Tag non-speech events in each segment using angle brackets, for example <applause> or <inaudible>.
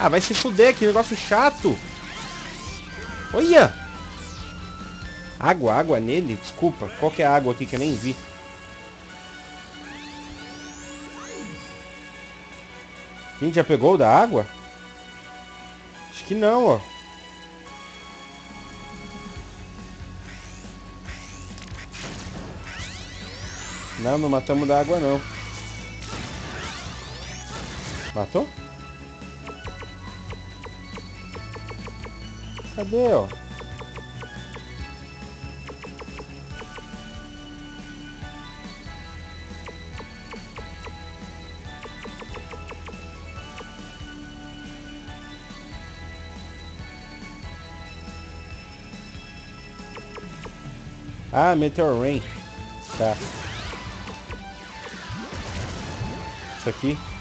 Ah, vai se fuder, que negócio chato. Olha! Água, água nele? Desculpa, qual que é a água aqui que eu nem vi? A gente já pegou da água? Acho que não, ó. Não, não matamos da água não. Matou? Cadê, ó? Ah, Meteor Rain. Tá. Isso aqui.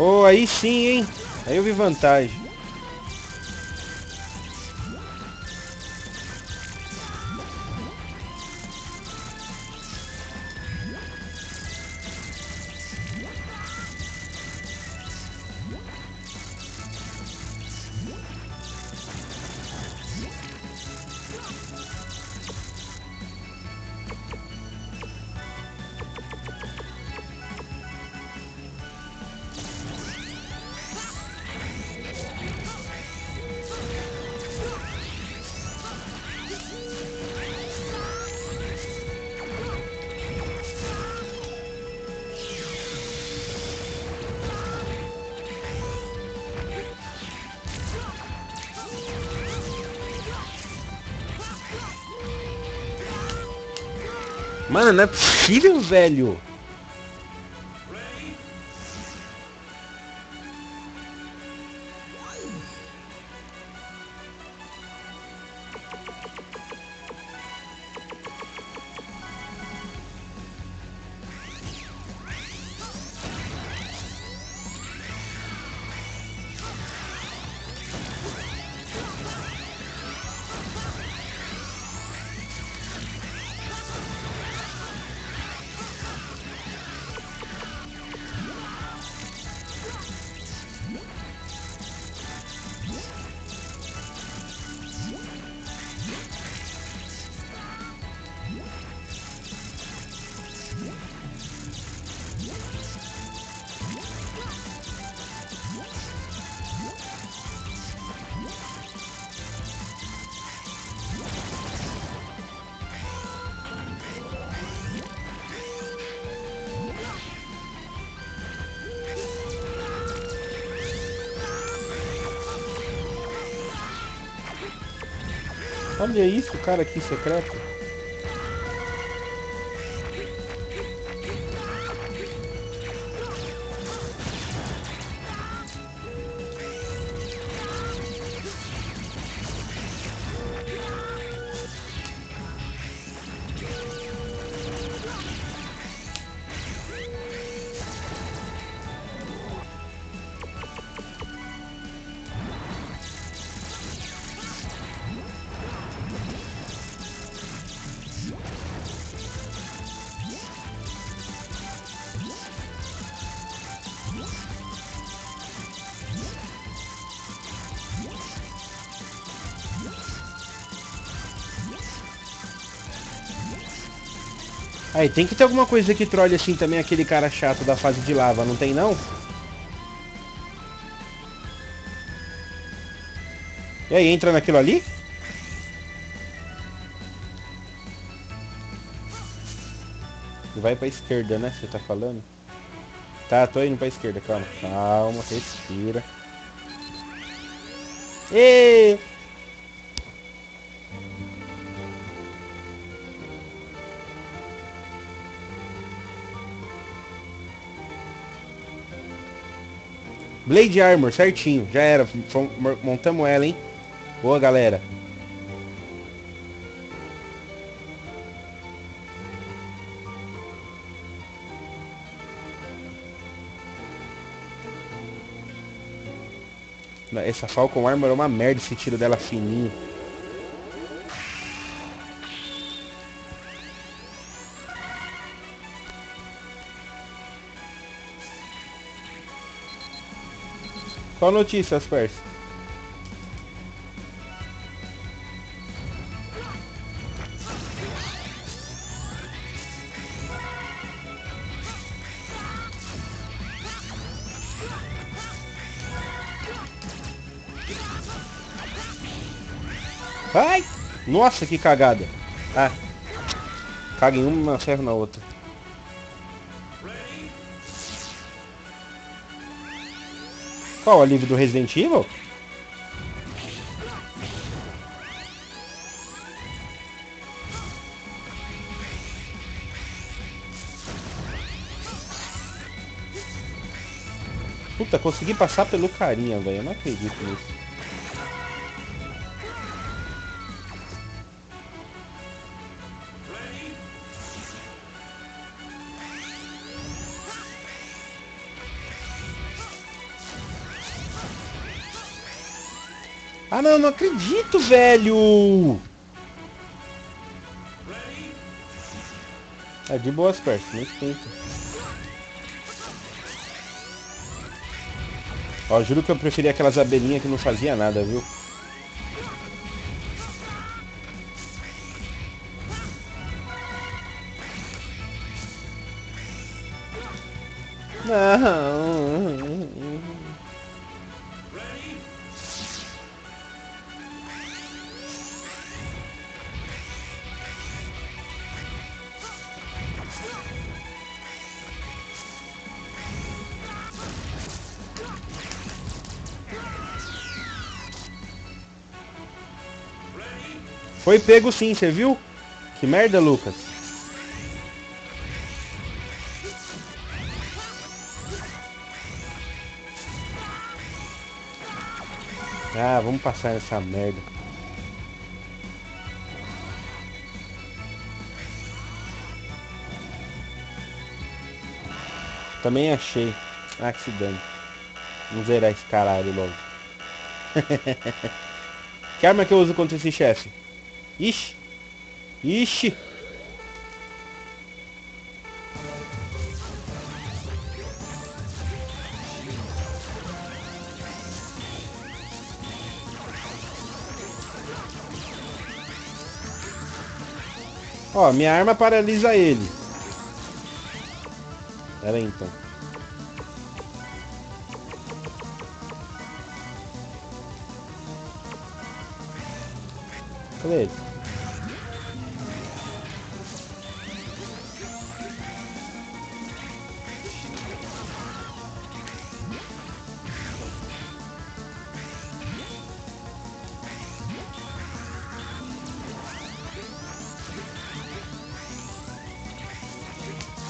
Oh, aí sim, hein? Aí eu vi vantagem. Mano, não é possível, velho. Olha isso, cara, aqui secreto. Aí, tem que ter alguma coisa que trolhe assim também aquele cara chato da fase de lava, não tem não? E aí, entra naquilo ali? Vai pra esquerda, né? Você tá falando? Tá, tô indo pra esquerda, calma. Calma, respira. Ê! Blade Armor, certinho. Já era. Montamos ela, hein? Boa, galera. Essa Falcon Armor é uma merda esse tiro dela fininho. Qual notícia, Asperce? Ai! Nossa, que cagada. Ah. Caga em uma, serve na outra. Qual alívio do Resident Evil? Puta, consegui passar pelo carinha, velho. Eu não acredito nisso. Ah não, acredito, velho! É de boas perto, não esquenta. Ó, juro que eu preferia aquelas abelhinhas que não fazia nada, viu? Foi pego sim, você viu? Que merda, Lucas. Ah, vamos passar essa merda. Também achei. Ah, que se dane. Vamos zerar esse caralho logo. <laughs> que arma que eu uso contra esse chefe? Ixi. Ixi. Ó, minha arma paralisa ele. Pera aí então. Cadê ele?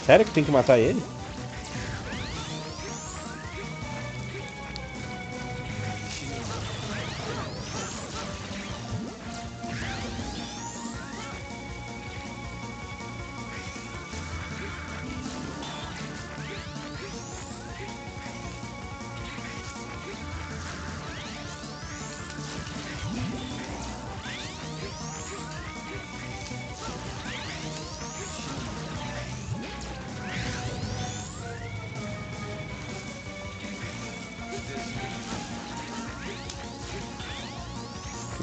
Sério que tem que matar ele?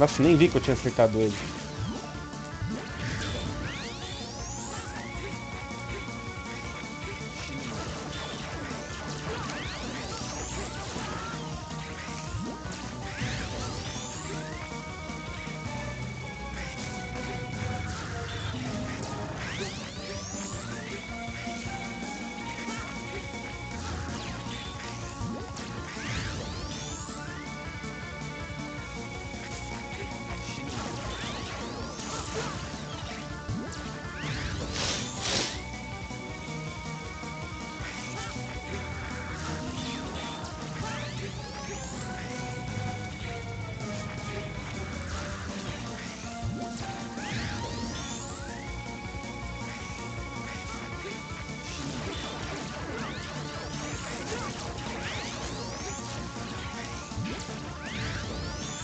Nossa, nem vi que eu tinha acertado ele.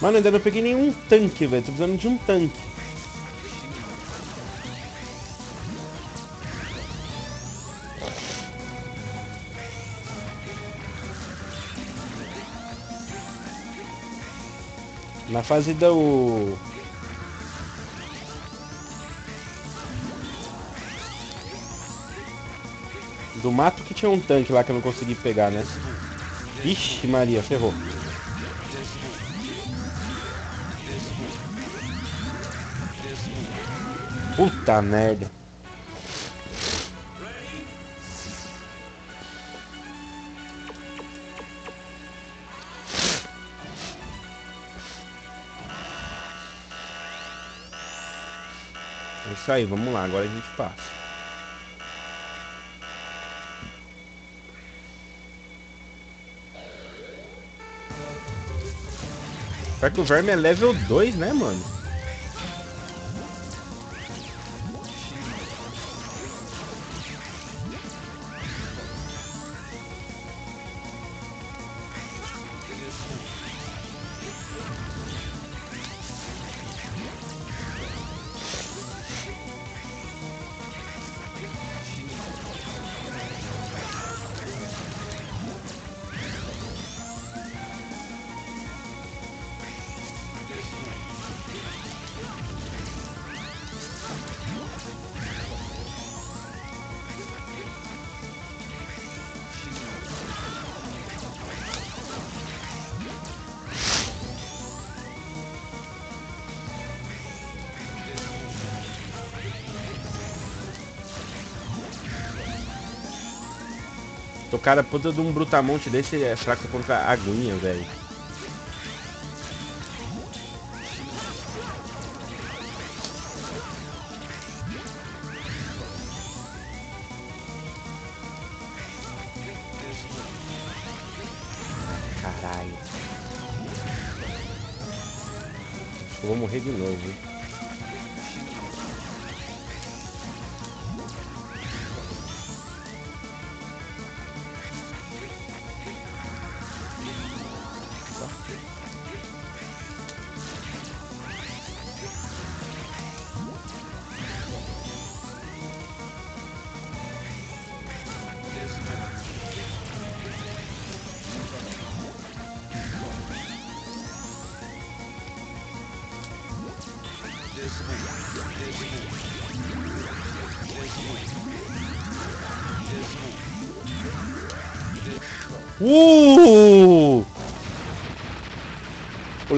Mano, ainda não peguei nenhum tanque, velho. Tô precisando de um tanque. Na fase do... Do mato que tinha um tanque lá que eu não consegui pegar, né? Ixi, Maria, ferrou. Puta merda. É isso aí, vamos lá, agora a gente passa. Pior que o verme é level 2, né, mano? Cara puta de um brutamonte desse é fraco contra a aguinha, velho.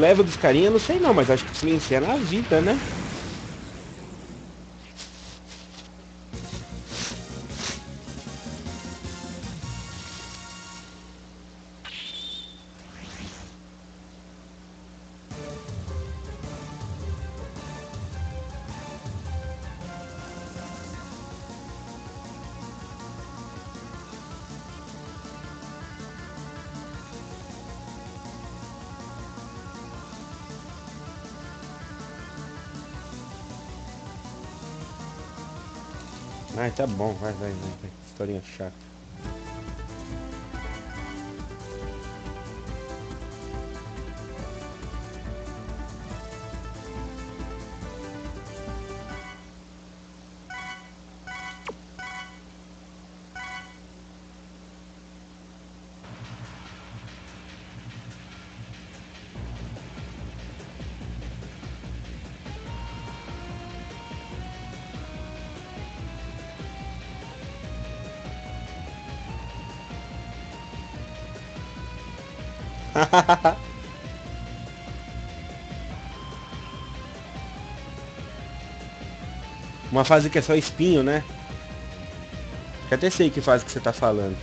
Level dos carinha não sei não, mas acho que silencia na vida, né? Tá bom, vai, vai, vai. Historinha chata. Uma fase que é só espinho, né? Eu até sei que fase que você tá falando.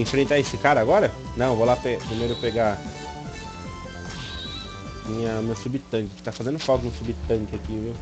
Enfrentar esse cara agora? Não, vou lá pe primeiro pegar minha, meu subtanque, que tá fazendo falta no subtanque aqui, viu?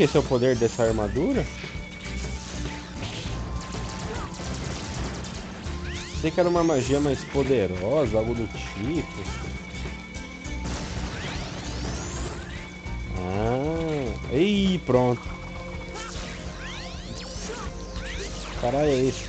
Que esse é o poder dessa armadura? Sei que era uma magia mais poderosa, algo do tipo. Ah, e pronto. Cara é esse.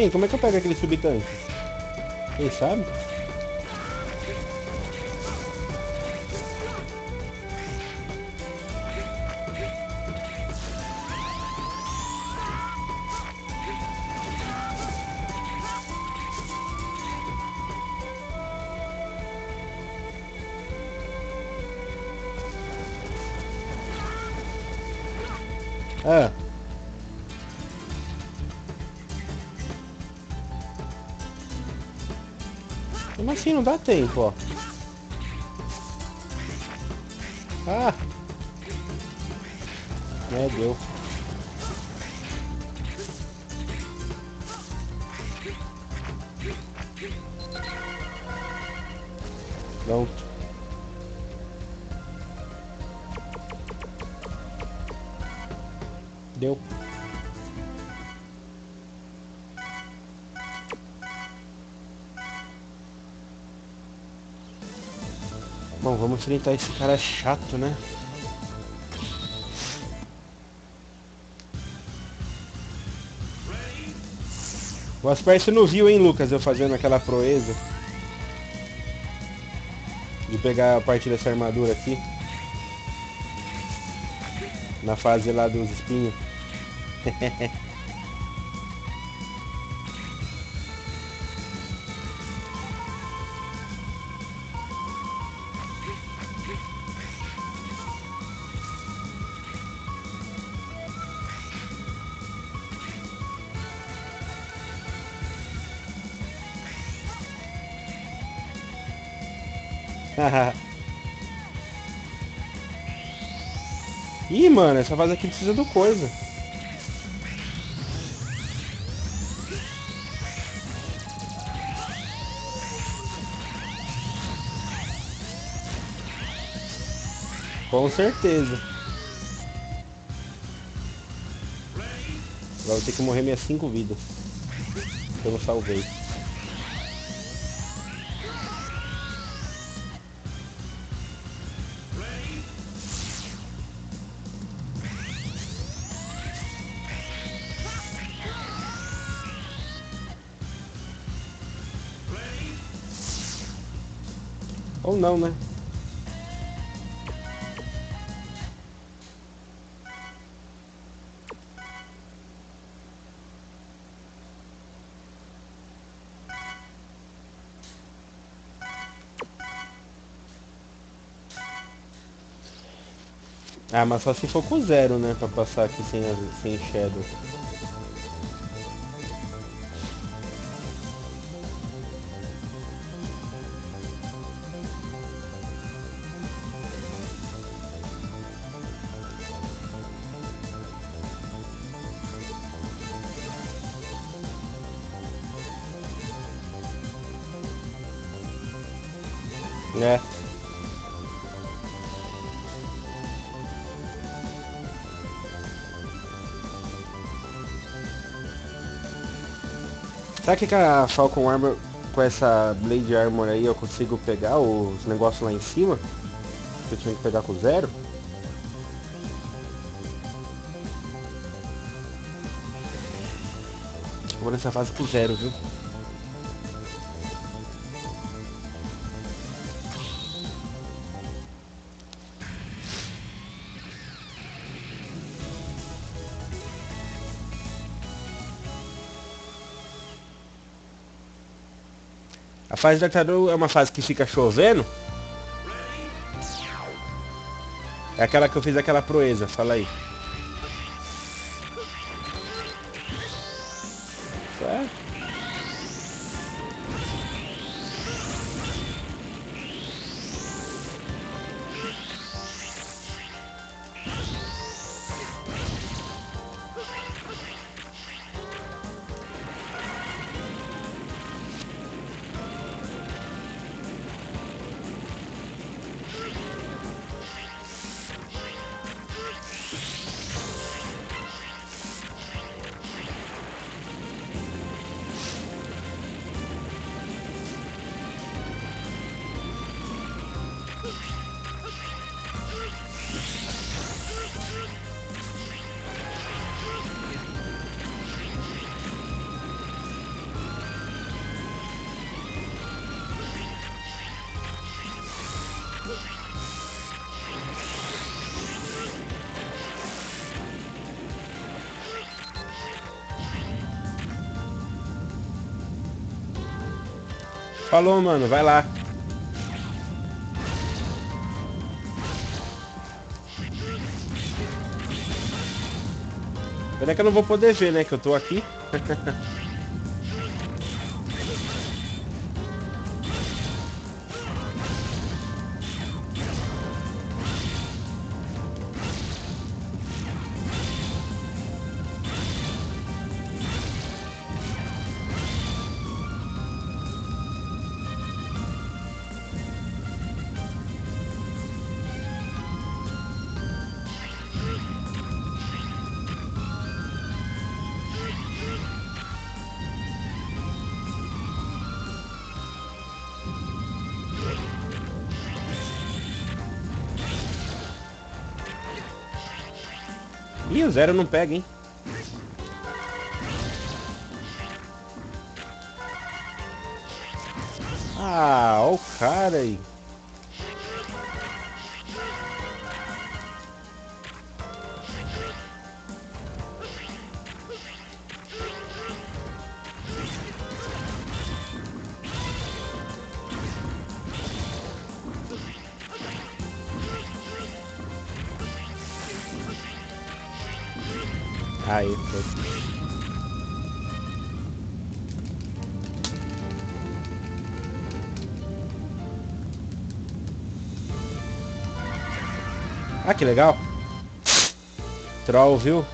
E aí, como é que eu pego aquele subtanque? Quem sabe? Não dá tempo, ó. Ah! É, deu. Enfrentar esse cara chato, né? O você não viu, hein, Lucas, eu fazendo aquela proeza. De pegar a parte dessa armadura aqui. Na fase lá dos espinhos. <laughs> Ih, mano, essa fase aqui precisa do coisa. Com certeza. Agora vou ter que morrer minhas 5 vidas. Eu não salvei. Não, né? Ah, mas só se for com zero, né? Pra passar aqui sem, sem shadow. Será que a Falcon Armor, com essa Blade Armor aí, eu consigo pegar os negócios lá em cima? que eu tinha que pegar com zero? Vou nessa fase com zero, viu? Fase da tartaruga é uma fase que fica chovendo. É aquela que eu fiz aquela proeza, fala aí. Falou, mano. Vai lá. Pena que eu não vou poder ver, né? Que eu tô aqui. <laughs> Ih, o zero não pega, hein? Ah, ó o cara. Aí, legal. Troll, viu?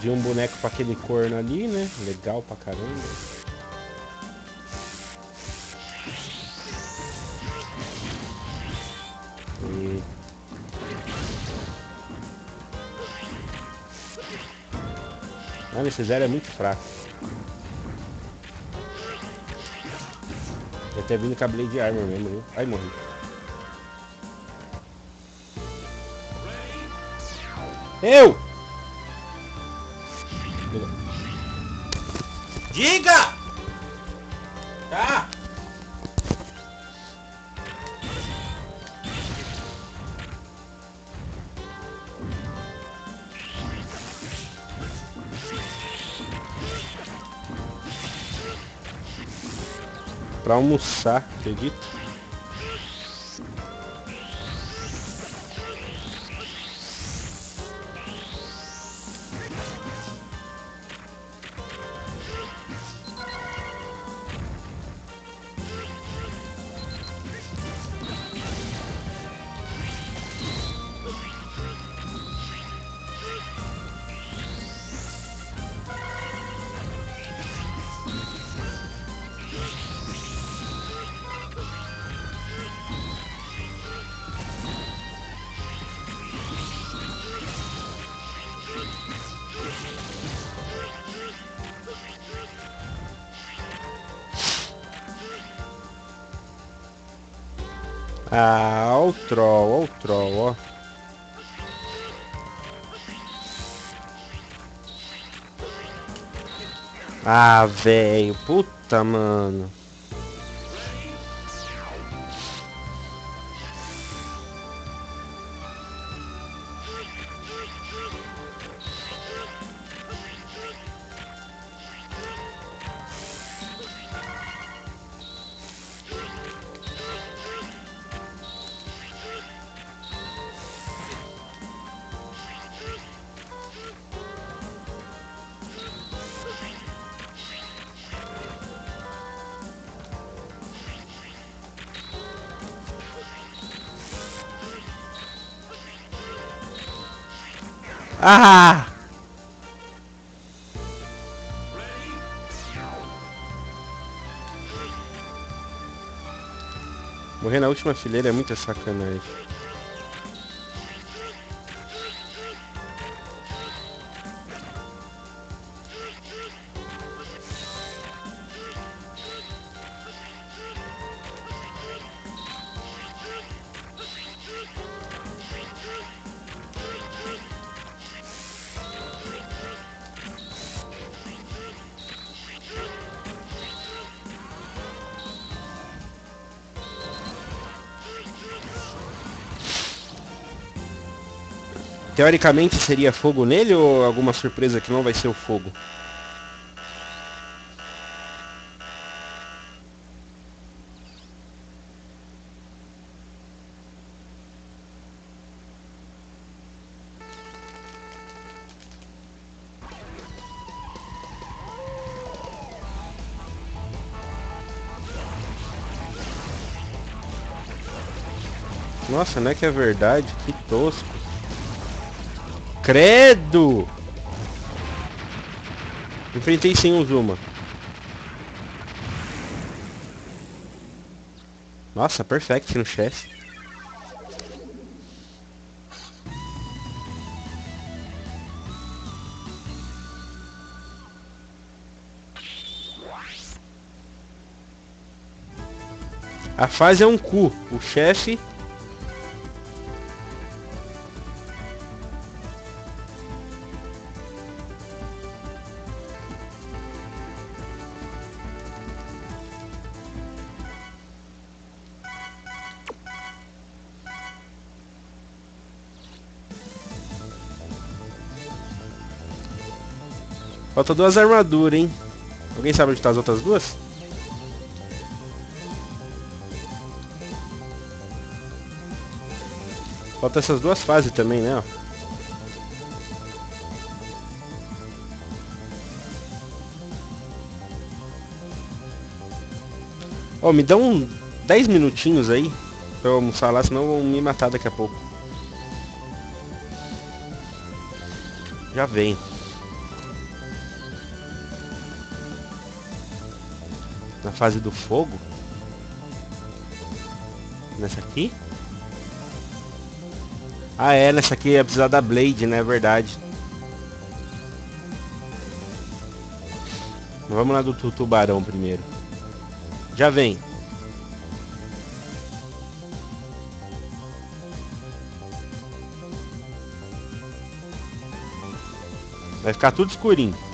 Perdi um boneco pra aquele corno ali, né? Legal pra caramba. E... Mano, esse zero é muito fraco. Eu até vindo com a Blade Armor mesmo, viu? Ai, morri. Eu! Almoçar, acredita? Velho, puta, mano. Ah! Morrer na última fileira é muita sacanagem. Teoricamente seria fogo nele ou alguma surpresa que não vai ser o fogo? Nossa, não é que é verdade? Que tosco. Credo! Enfrentei sem o Zuma. Nossa, perfect no chefe. A fase é um cu. O chefe Falta duas armaduras, hein? Alguém sabe onde tá as outras duas? Falta essas duas fases também, né? Ó, oh, me dá um 10 minutinhos aí pra eu almoçar lá, senão vão me matar daqui a pouco. Já vem. Na fase do fogo? Nessa aqui? Ah é, nessa aqui ia precisar da Blade, né? É verdade. Vamos lá do tubarão primeiro. Já vem. Vai ficar tudo escurinho.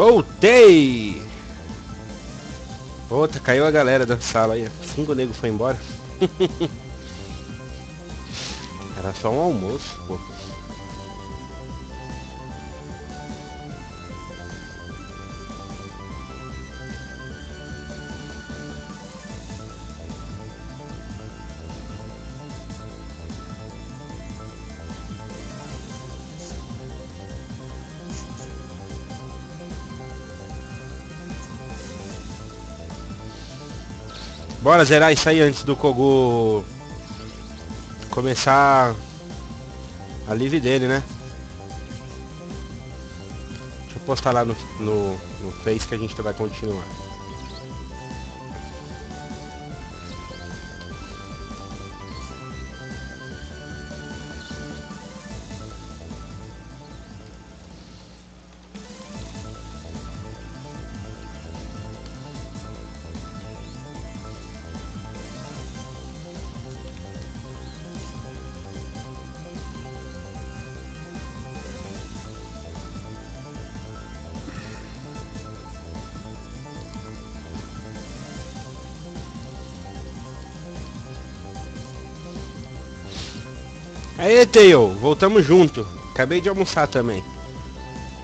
Voltei! Outra, caiu a galera da sala aí. Cinco negros foi embora. <laughs> Era só um almoço, pô. Bora zerar isso aí antes do Kogu começar a live dele, né? Deixa eu postar lá no, no, no Face que a gente vai continuar. Tail, voltamos junto. Acabei de almoçar também.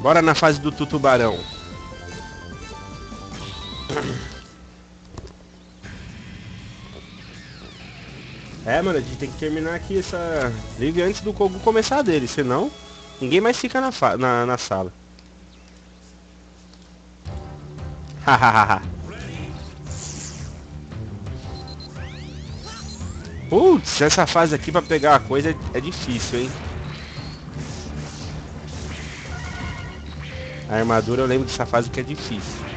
Bora na fase do tutubarão. É, mano, a gente tem que terminar aqui essa live antes do Kogu começar dele, senão ninguém mais fica na, na, na sala. Hahaha. Putz, essa fase aqui pra pegar a coisa é difícil, hein? A armadura eu lembro dessa fase que é difícil.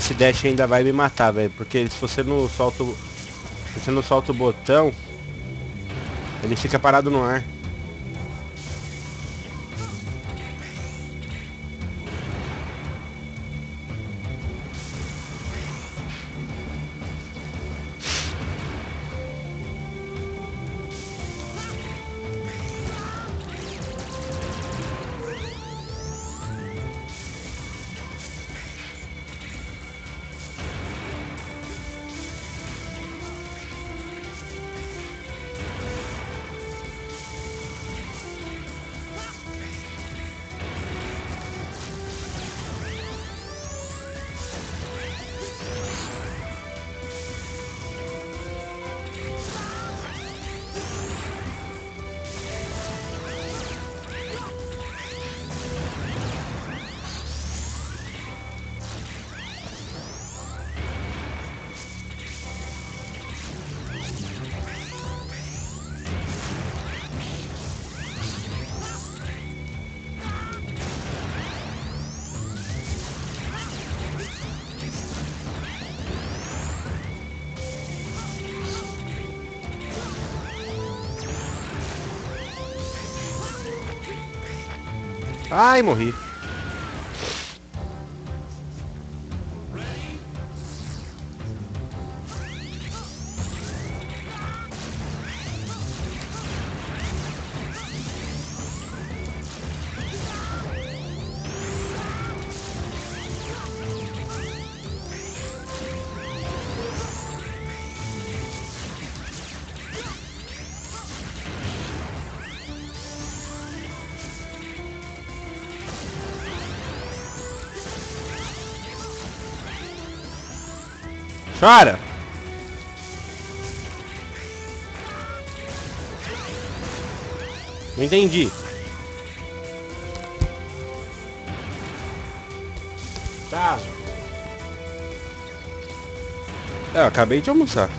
Esse dash ainda vai me matar, velho. Porque se você não solta o... Se você não solta o botão, ele fica parado no ar. Ai, morri. Chora! Não entendi. Tá. É, eu acabei de almoçar.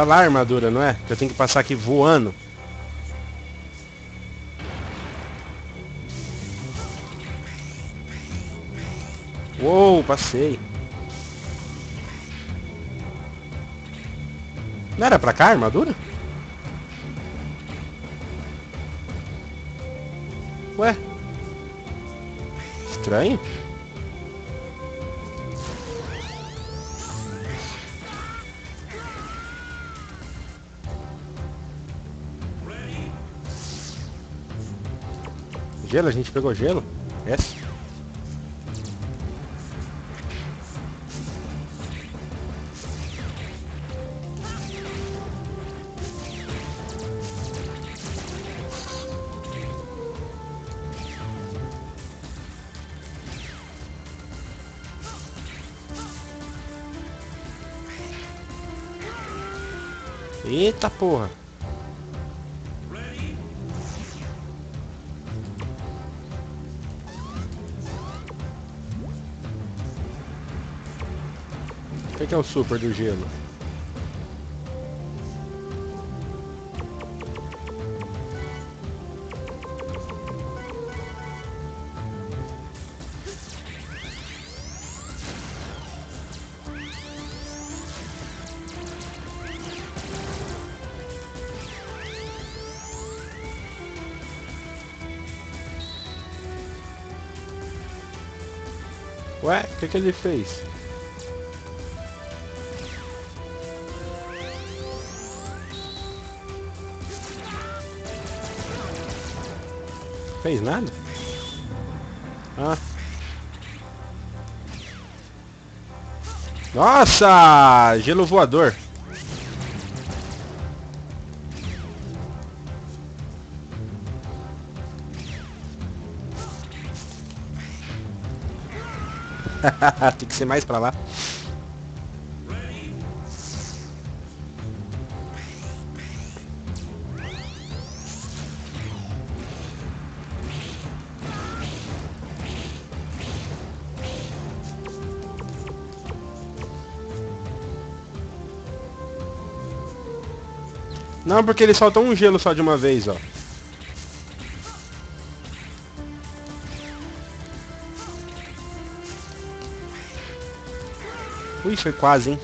Pra lá a armadura, não é? Que eu tenho que passar aqui voando. Uou, passei. Não era pra cá a armadura? Ué? Estranho. Gelo, a gente pegou gelo? Yes. Eita porra. Que, é o super do gelo? Ué, o que, que ele fez? Fez nada? Ah. Nossa! Gelo voador. <laughs> Tem que ser mais pra lá. Não, porque ele solta um gelo só de uma vez, ó. Ui, foi quase, hein?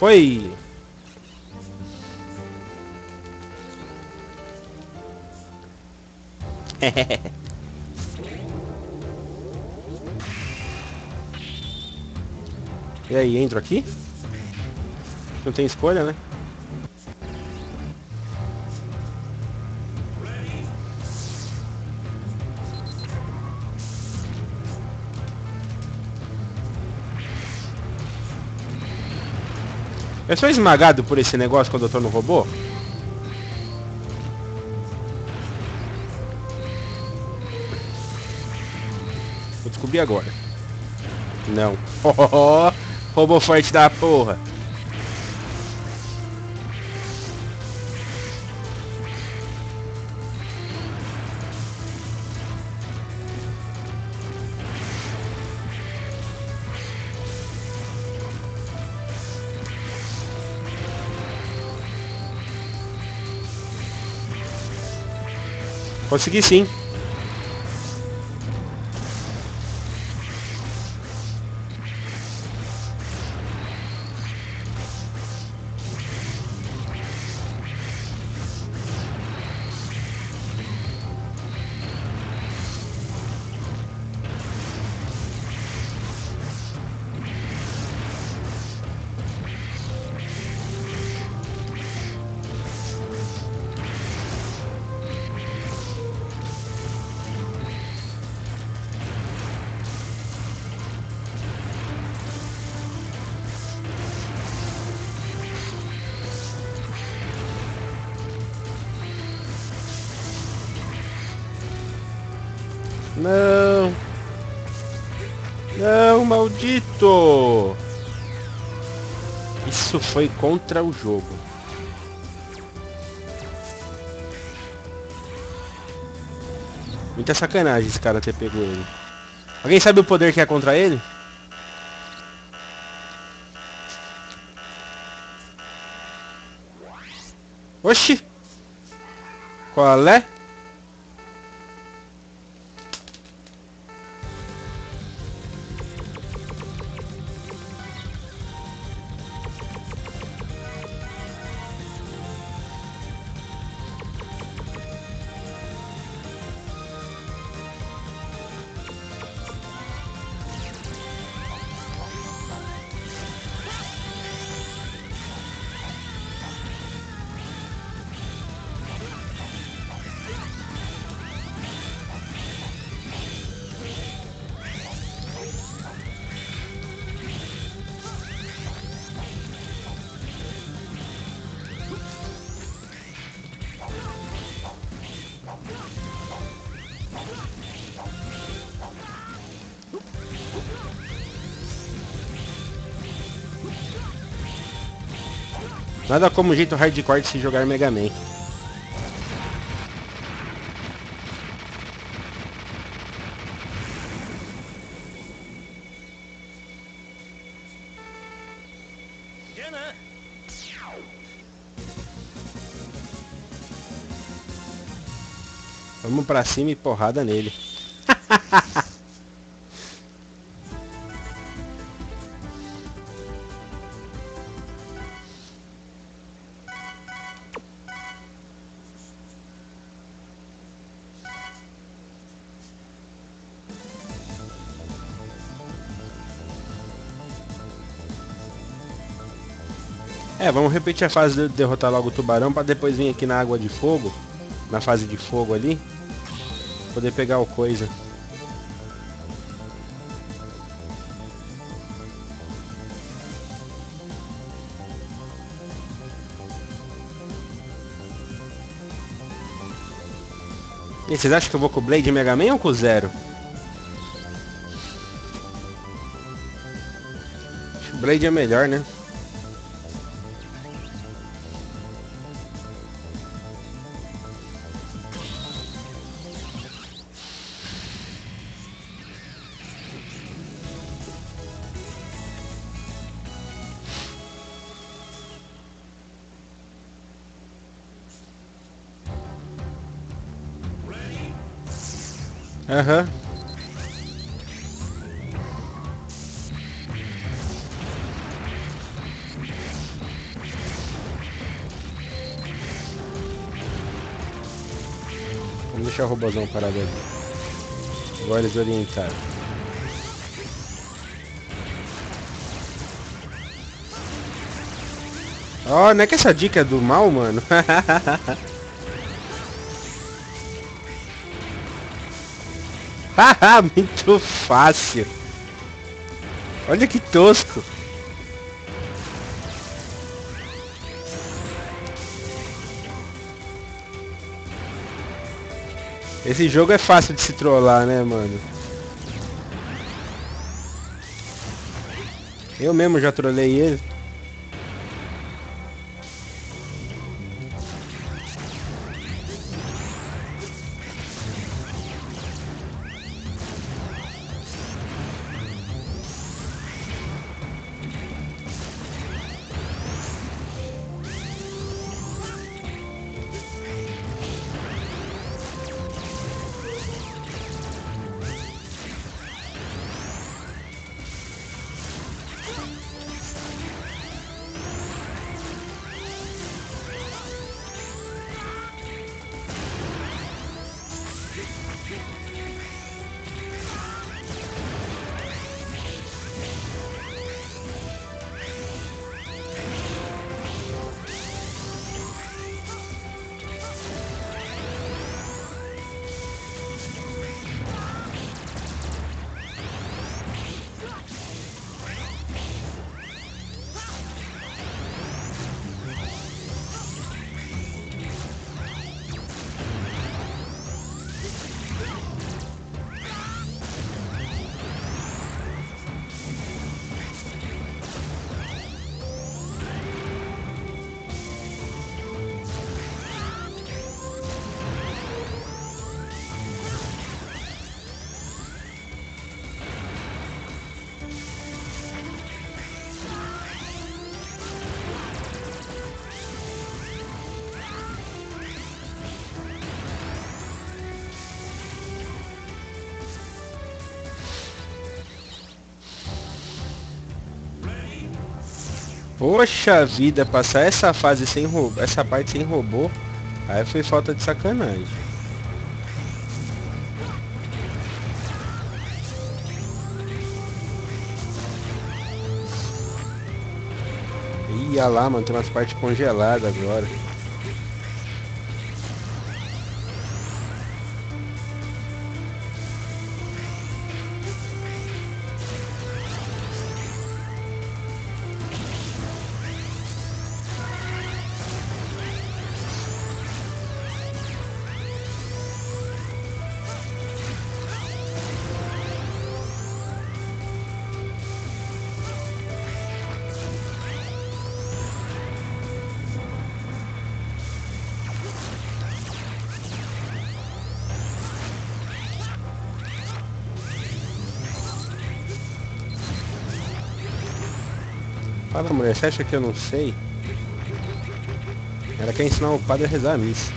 Foi! <laughs> e aí, entro aqui? Não tem escolha, né? Eu sou esmagado por esse negócio quando eu tô no robô? Vou descobrir agora. Não. Oh, <laughs> robô forte da porra. Consegui sim. Foi contra o jogo. Muita sacanagem esse cara ter pego ele. Alguém sabe o poder que é contra ele? Oxi! Qual é? Nada como jeito hardcore de se jogar Mega Man. Vamos pra cima e porrada nele. É, repetir a fase de derrotar logo o tubarão para depois vir aqui na água de fogo, na fase de fogo ali, poder pegar o coisa. E vocês acham que eu vou com o Blade Mega Man ou com o Zero? Blade é melhor, né? Aham. Vamos deixar o robôzão parado ali. Agora eles orientaram. Ó, oh, não é que essa dica é do mal, mano? <laughs> Ah, <laughs> muito fácil. Olha que tosco. Esse jogo é fácil de se trollar, né, mano? Eu mesmo já trolei ele. Poxa vida, passar essa fase sem robô, essa parte sem robô, aí foi falta de sacanagem. Ia lá, mano, tem umas partes congeladas agora. Fala mulher, você acha que eu não sei? Ela quer ensinar o padre a rezar a missa.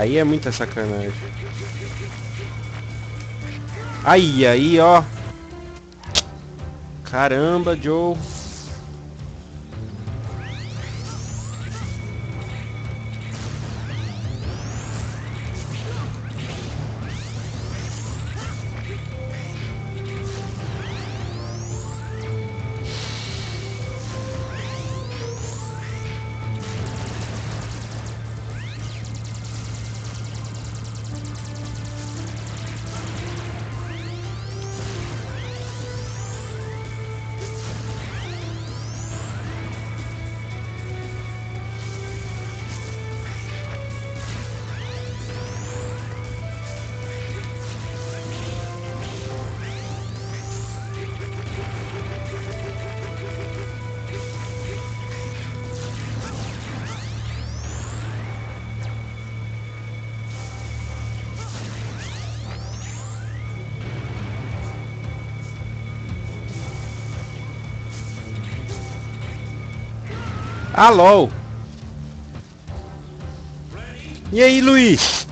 Aí é muita sacanagem. Aí, aí, ó. Caramba, Joe. LOL. E aí, Luiz?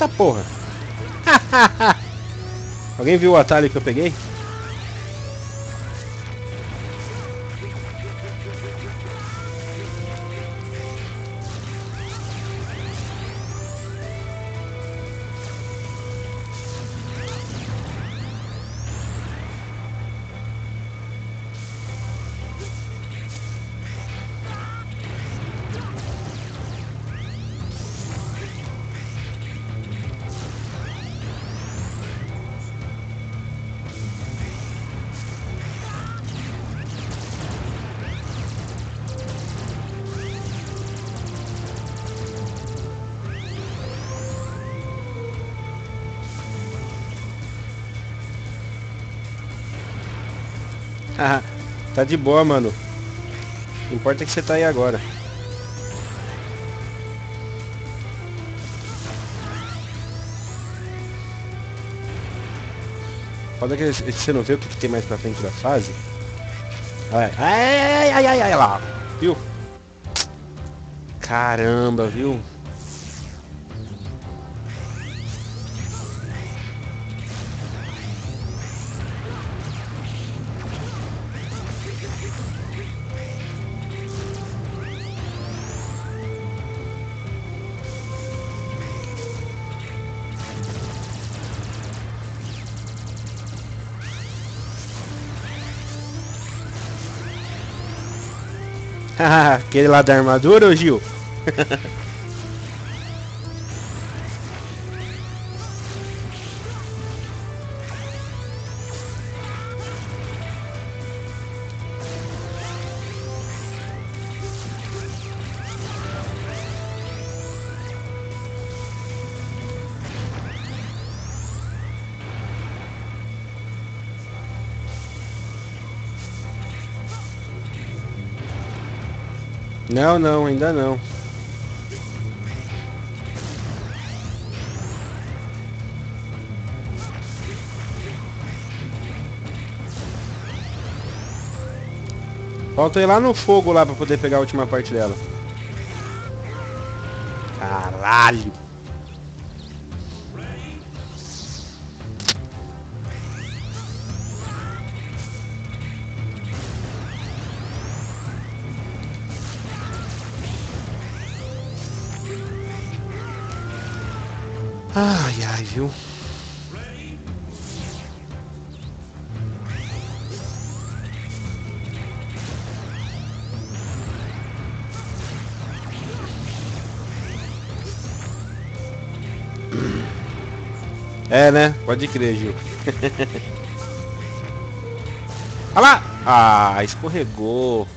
Eita porra! <laughs> Alguém viu o atalho que eu peguei? Tá de boa, mano. O importa é que você tá aí agora. Foda que você não vê o que, tem mais pra frente da fase. Ai, ai, ai, ai, ai, lá. Viu? Caramba, viu? <laughs> Aquele lá da armadura, ô Gil? <laughs> Não, não, ainda não. Falta ir lá no fogo lá pra poder pegar a última parte dela. Caralho! Ai, ai, viu? É, né? Pode crer, Gil. <laughs> Olha lá! Ah, escorregou.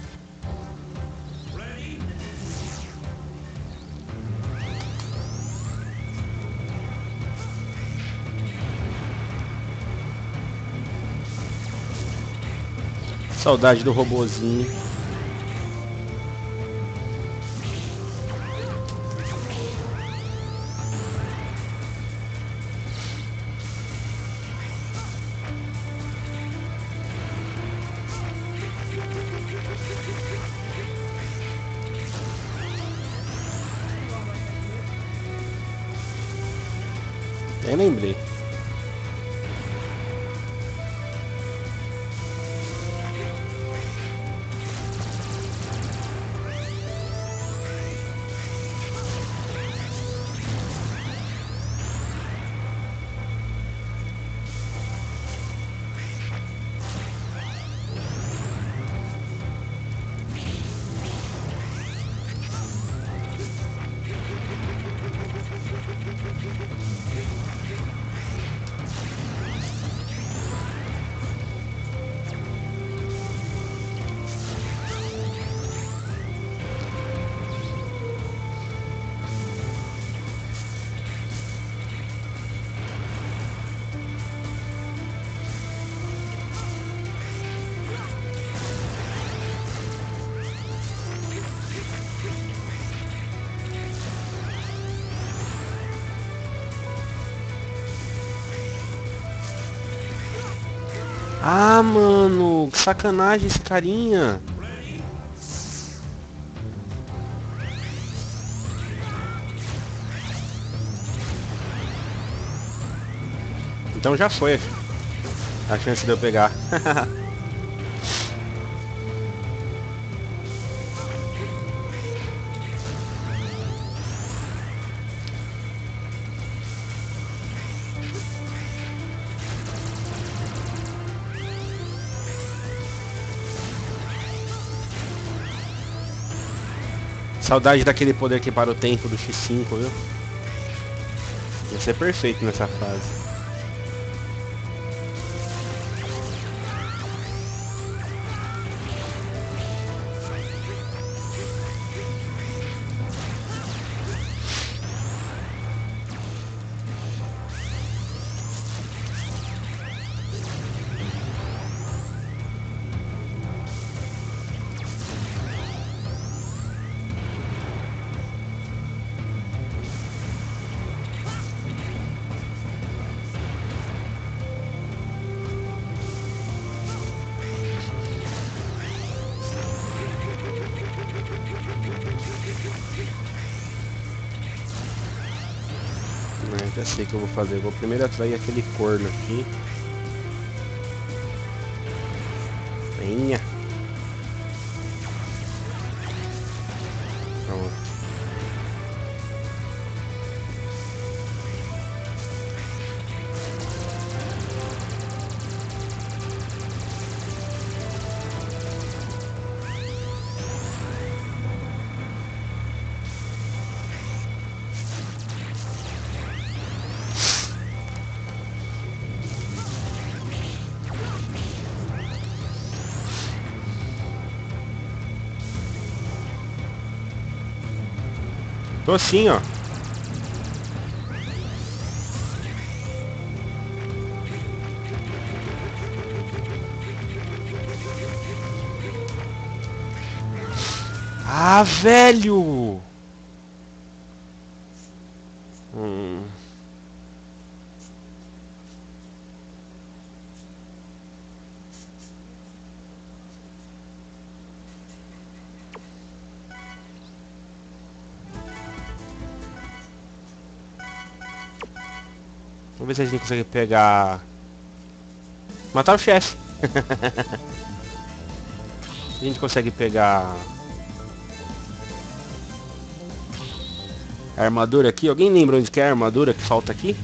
Saudade do robozinho. Nem lembrei. Mano, que sacanagem esse carinha. Então já foi a chance de eu pegar. <laughs> Saudade daquele poder que para o tempo do X5, viu? Ia ser perfeito nessa fase. Que eu vou fazer. Eu vou primeiro atrair aquele corno aqui. Tô assim, ó. Ah, velho! Ver se a gente consegue pegar... Matar o chefe. <laughs> a gente consegue pegar... A armadura aqui. Alguém lembra onde que é a armadura que falta aqui?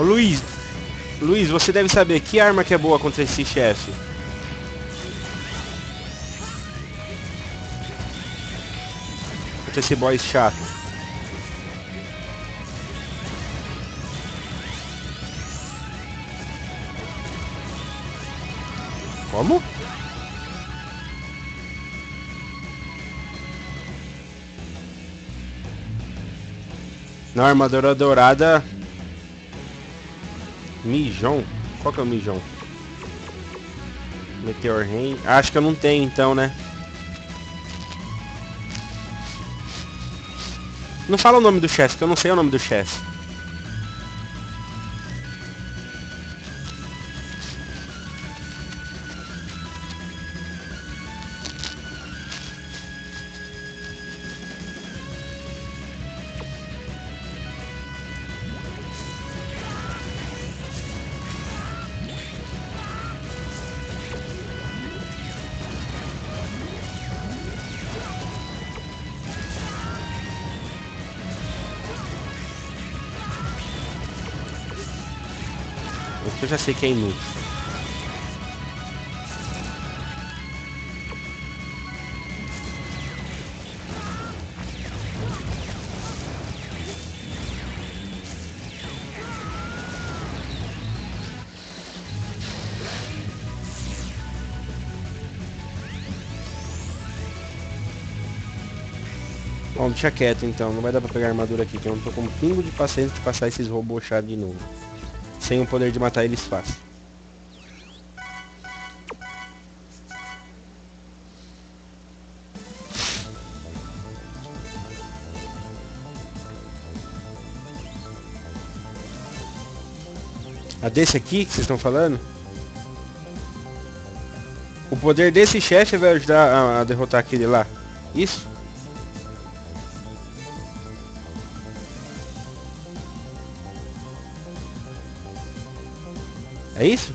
Ô Luiz, Luiz, você deve saber que arma que é boa contra esse chefe. Contra esse boss chato. Como? Na armadura dourada Mijão? Qual que é o mijão? Meteor Rain? Acho que eu não tenho então, né? Não fala o nome do chefe, que eu não sei o nome do chefe. Já sei que é inútil. Bom, deixa quieto então, não vai dar pra pegar armadura aqui, que eu não tô com um pingo de paciência de passar esses robôs chá de novo. Sem o poder de matar eles fácil. A desse aqui que vocês estão falando? O poder desse chefe vai ajudar a, a derrotar aquele lá. Isso? É isso?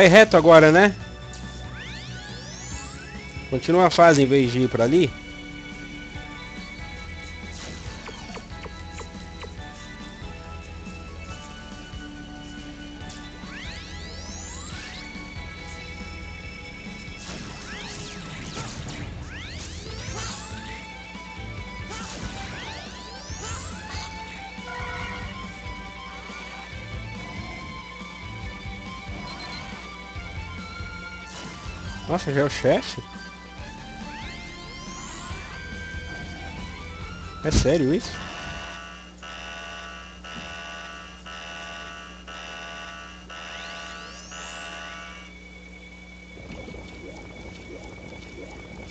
Vai reto agora, né? Continua a fase em vez de ir pra ali. Nossa, já é o chefe? É sério isso?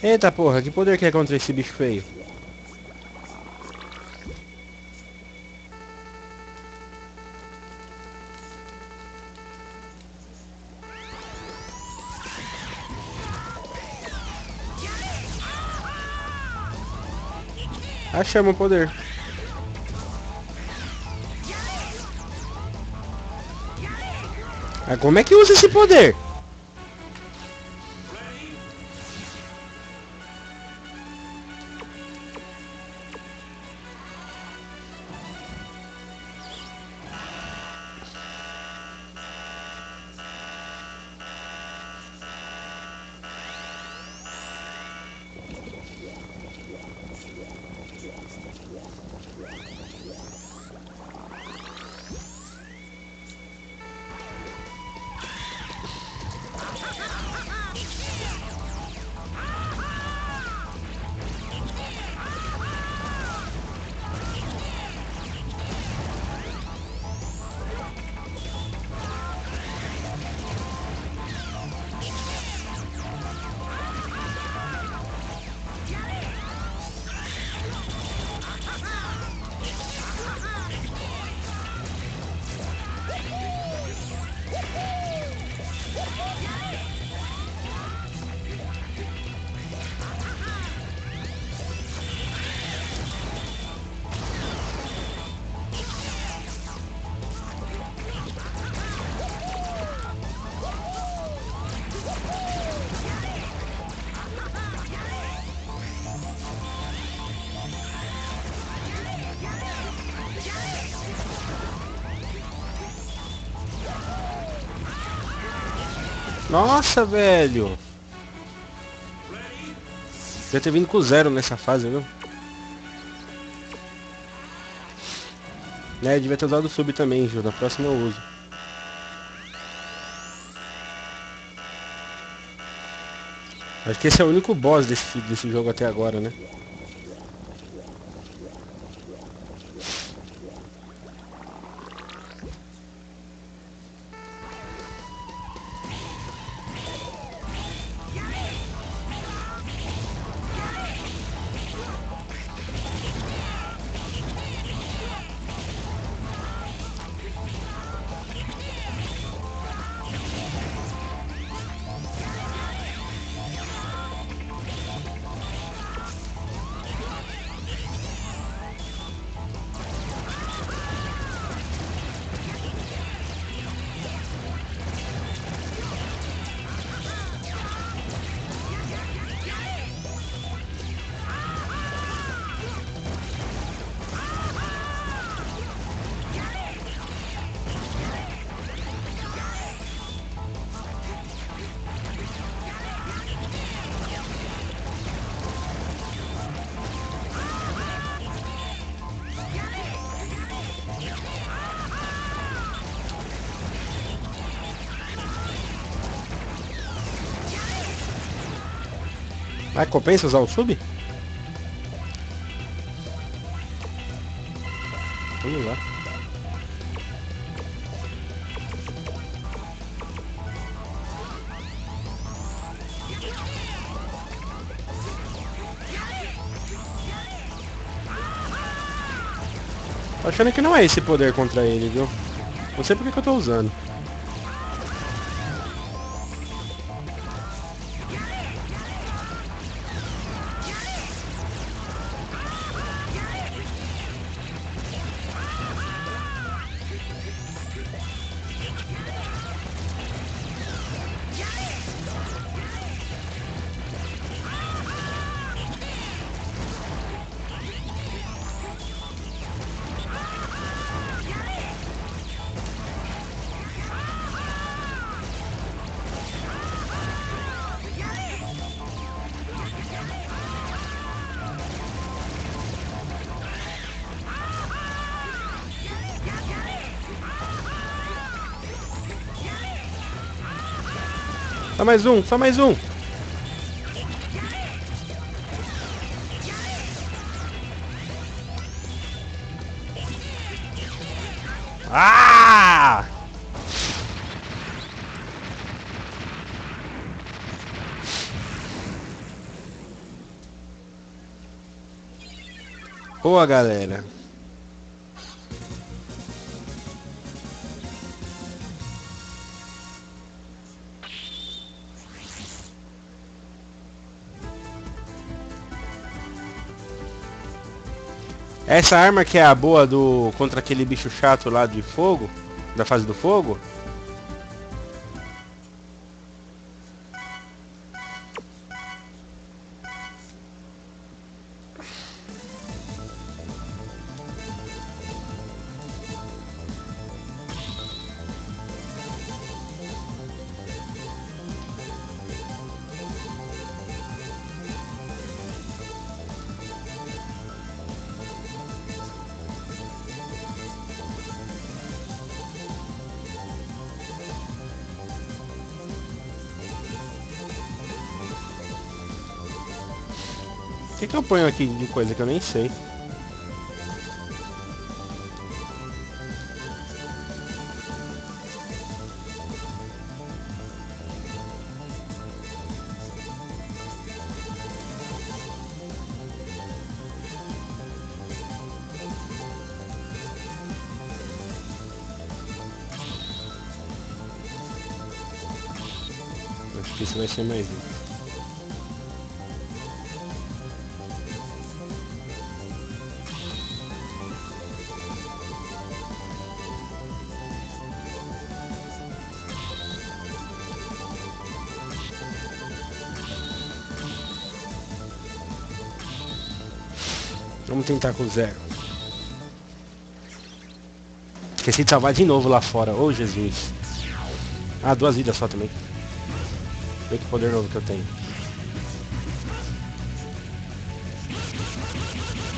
Eita porra, que poder que é contra esse bicho feio? Achamos o poder. Ah, como é que usa esse poder? Nossa, velho. Já ter vindo com zero nessa fase, viu? É, devia ter usado o sub também, Gil. Na próxima eu uso. Acho que esse é o único boss desse, desse jogo até agora, né? Compensa usar o sub? Vamos lá. Tô achando que não é esse poder contra ele, viu? Não sei porque que eu tô usando. Só mais um, só mais um. Ah! Boa, galera. Essa arma que é a boa do contra aquele bicho chato lá de fogo, da fase do fogo. Eu ponho aqui de coisa que eu nem sei? Acho que isso vai ser mais. Com zero. Esqueci de salvar de novo lá fora. Ô oh, Jesus. Ah, duas vidas só também. Vê que poder novo que eu tenho.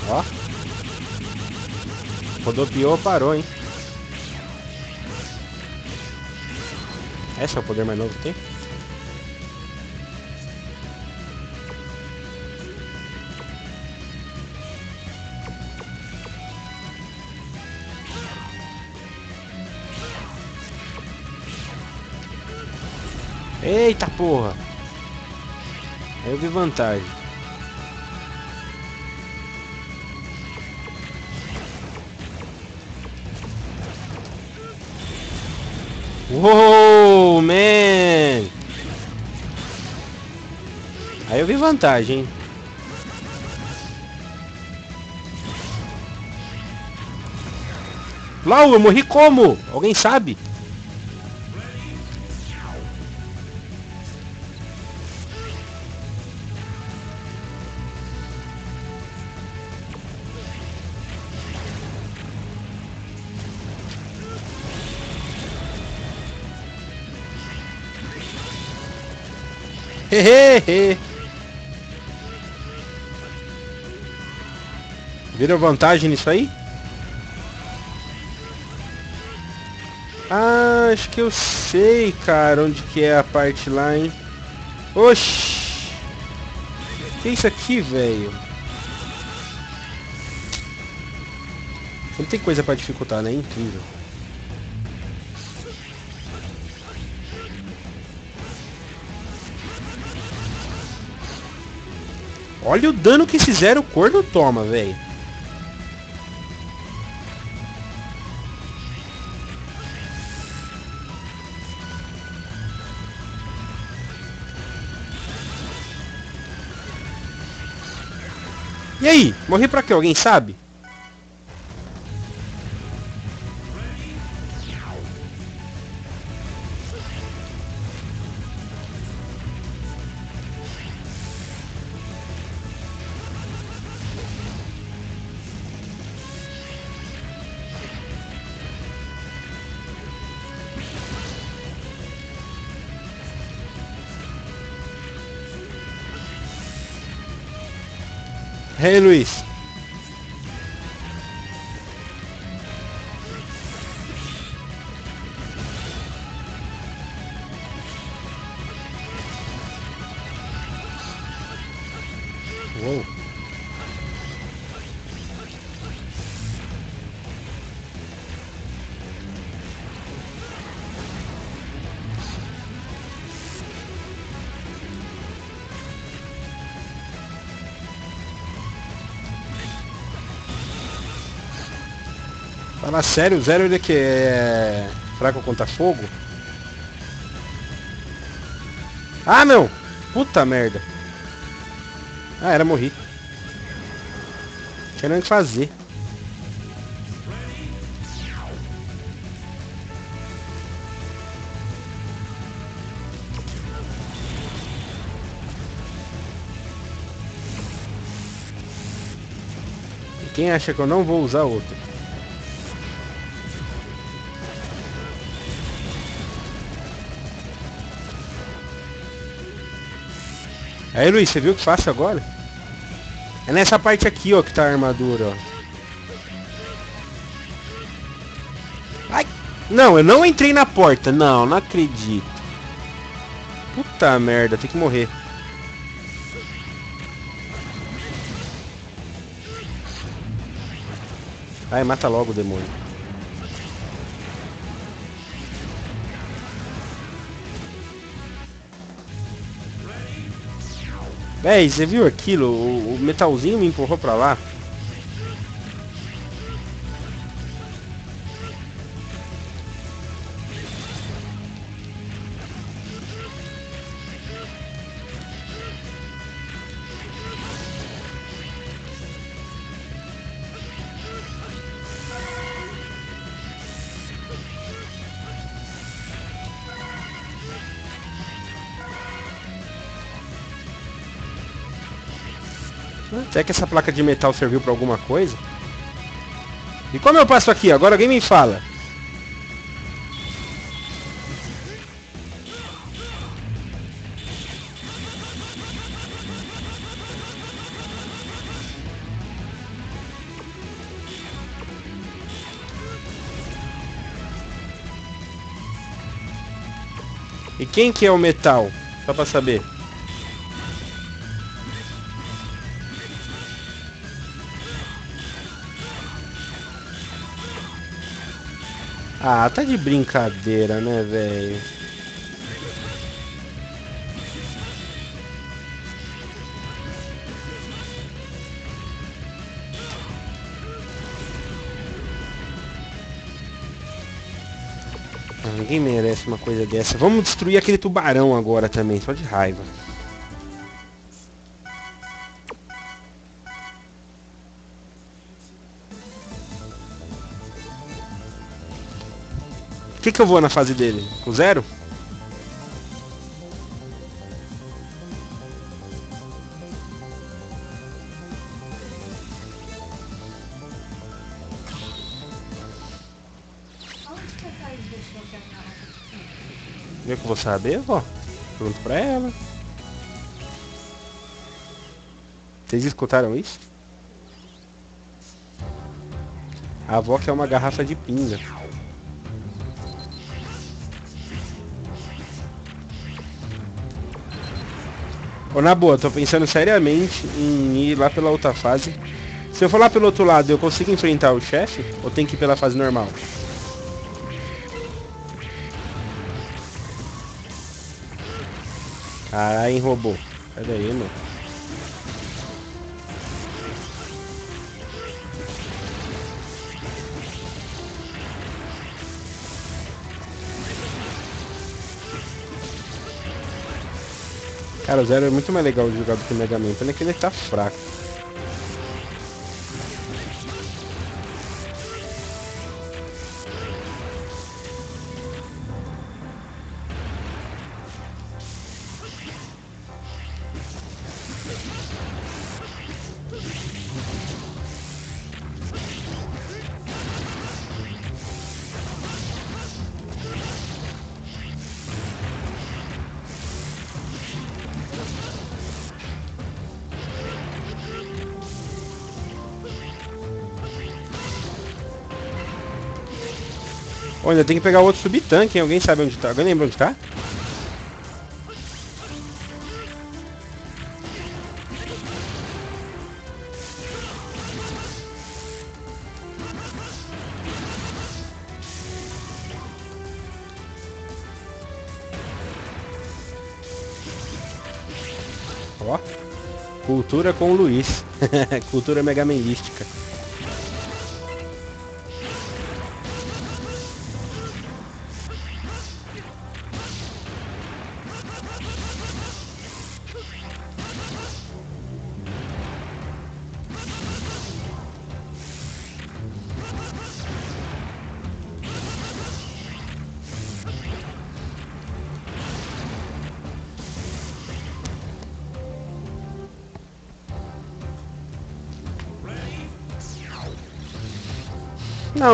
Ó. Rodopiou, parou, hein? Esse é o poder mais novo que tem? Porra! Eu vi vantagem. Uou, man! Aí eu vi vantagem? Lau, eu morri como? Alguém sabe? Vira vantagem nisso aí? Ah, acho que eu sei, cara, onde que é a parte lá, hein? Oxi! Que é isso aqui, velho? Não tem coisa pra dificultar, né? Incrível. Olha o dano que fizeram o corno toma, velho. E aí? Morri pra quê? Alguém sabe? Hey Luiz. Sério, o Zero ele que é fraco contra fogo? Ah não! Puta merda! Ah, era morri. Tinha nem fazer. Quem acha que eu não vou usar outro? Aí Luiz, você viu que fácil agora? É nessa parte aqui, ó, que tá a armadura, ó. Ai! Não, eu não entrei na porta. Não, não acredito. Puta merda, tem que morrer. Ai, mata logo o demônio. Véi, você viu aquilo? O, o metalzinho me empurrou pra lá. Será que essa placa de metal serviu para alguma coisa? E como eu passo aqui? Agora alguém me fala. E quem que é o metal? Só pra saber. Ah, tá de brincadeira, né, velho? Ninguém merece uma coisa dessa. Vamos destruir aquele tubarão agora também, só de raiva. Que, que eu vou na fase dele? Com zero? Eu que vou saber, vó. Pergunto pra ela. Vocês escutaram isso? A avó quer uma garrafa de pinga. Ô, na boa, tô pensando seriamente em ir lá pela outra fase. Se eu for lá pelo outro lado, eu consigo enfrentar o chefe? Ou tem que ir pela fase normal? Caralho, robô. Sai daí, mano. Cara, o Zero é muito mais legal de jogar do que o Mega Man, pena que ele tá fraco. Olha, tem que pegar outro subtanque, hein? Alguém sabe onde tá? Alguém lembra onde tá? Ó. Cultura com o Luiz. <laughs> Cultura megamenística.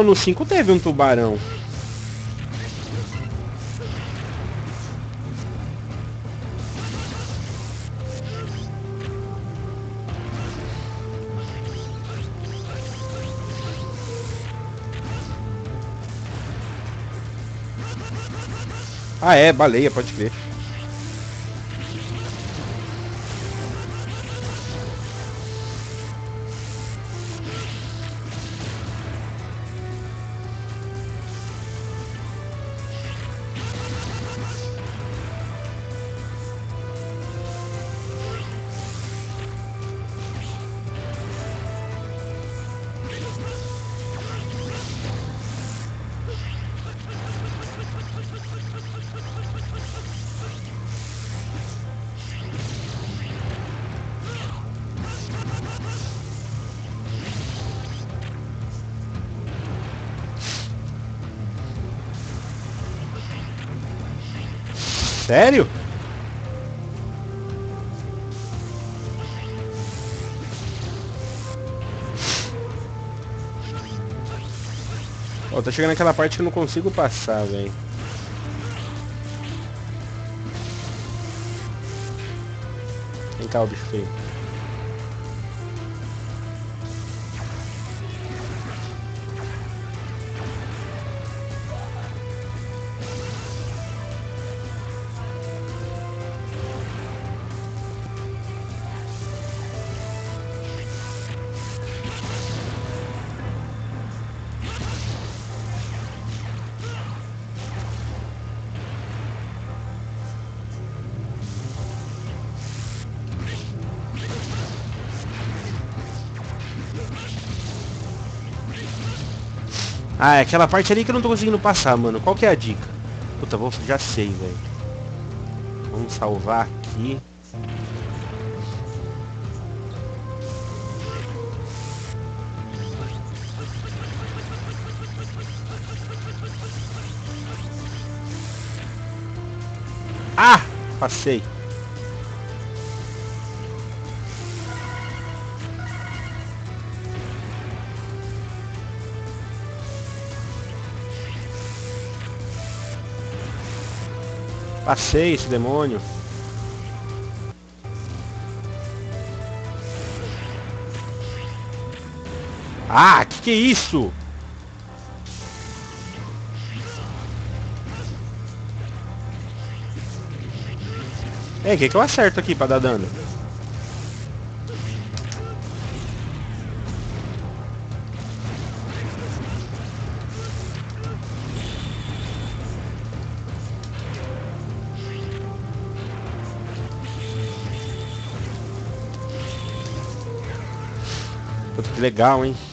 No 5 teve um tubarão. Ah é, baleia, pode crer. Sério? Ó, tá chegando naquela parte que eu não consigo passar, velho. Vem cá, o bicho feio. Ah, é aquela parte ali que eu não tô conseguindo passar, mano. Qual que é a dica? Puta, vou, já sei, velho. Vamos salvar aqui. Ah! Passei. Passei esse demônio. Ah, que que é isso? É, que, que eu acerto aqui pra dar dano? Legal, hein?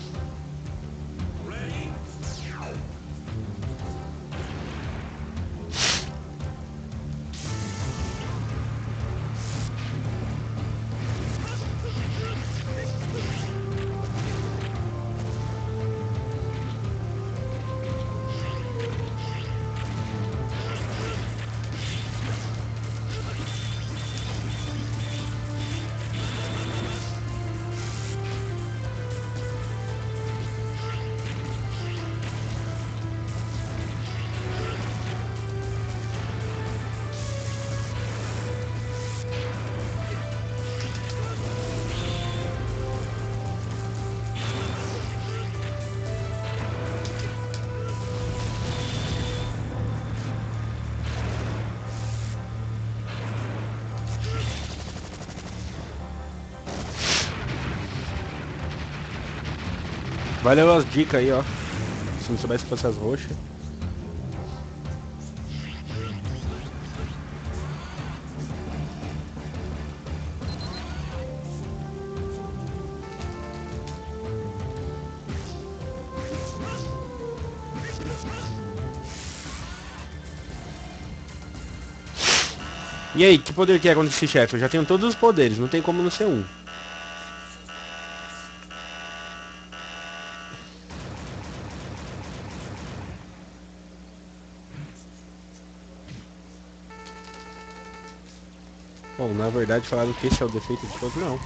Valeu as dicas aí, ó. Se não soubesse que fosse as roxas. E aí, que poder que é contra esse chefe? Eu já tenho todos os poderes, não tem como não ser um. Na verdade falaram que esse é o defeito de todos, não.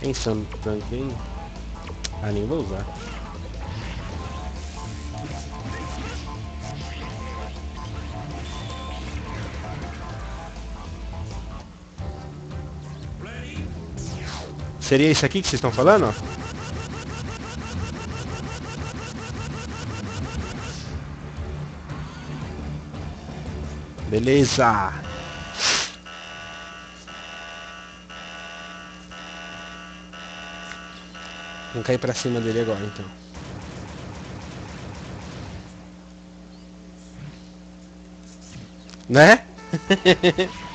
Pensando no tanque? Ah, nem vou usar. Seria isso aqui que vocês estão falando, Beleza. Vamos cair pra cima dele agora, então. Né? <laughs>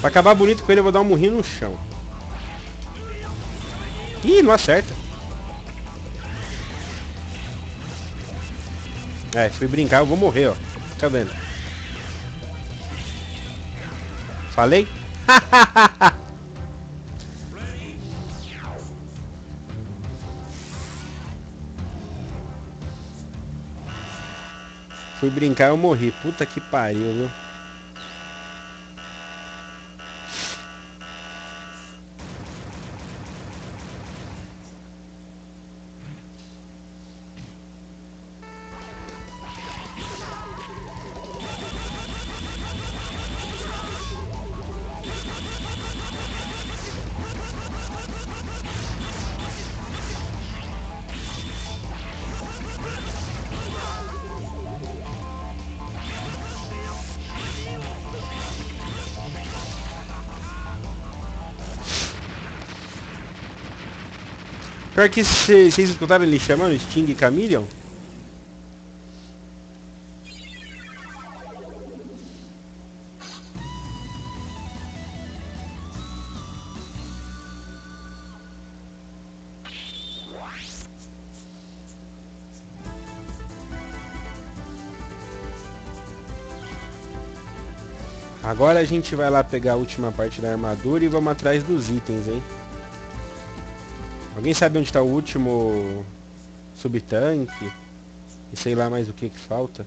Pra acabar bonito com ele, eu vou dar um murrinho no chão. Ih, não acerta. É, fui brincar, eu vou morrer, ó. Tá vendo? Falei? <laughs> Fui brincar, eu morri. Puta que pariu, viu? Pior que vocês escutaram ele chamando Sting Chameleon? Agora a gente vai lá pegar a última parte da armadura e vamos atrás dos itens, hein? Alguém sabe onde está o último subtanque? E sei lá mais o que que falta?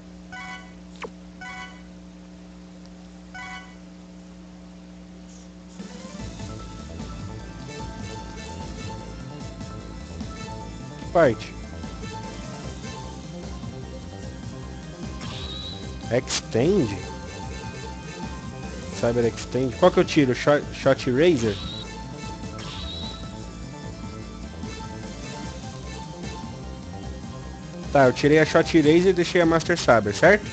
Parte? Extend? Cyber Extend. Qual que eu tiro? Shot, shot Razor? Tá, eu tirei a Shot Razor e deixei a Master Saber, certo?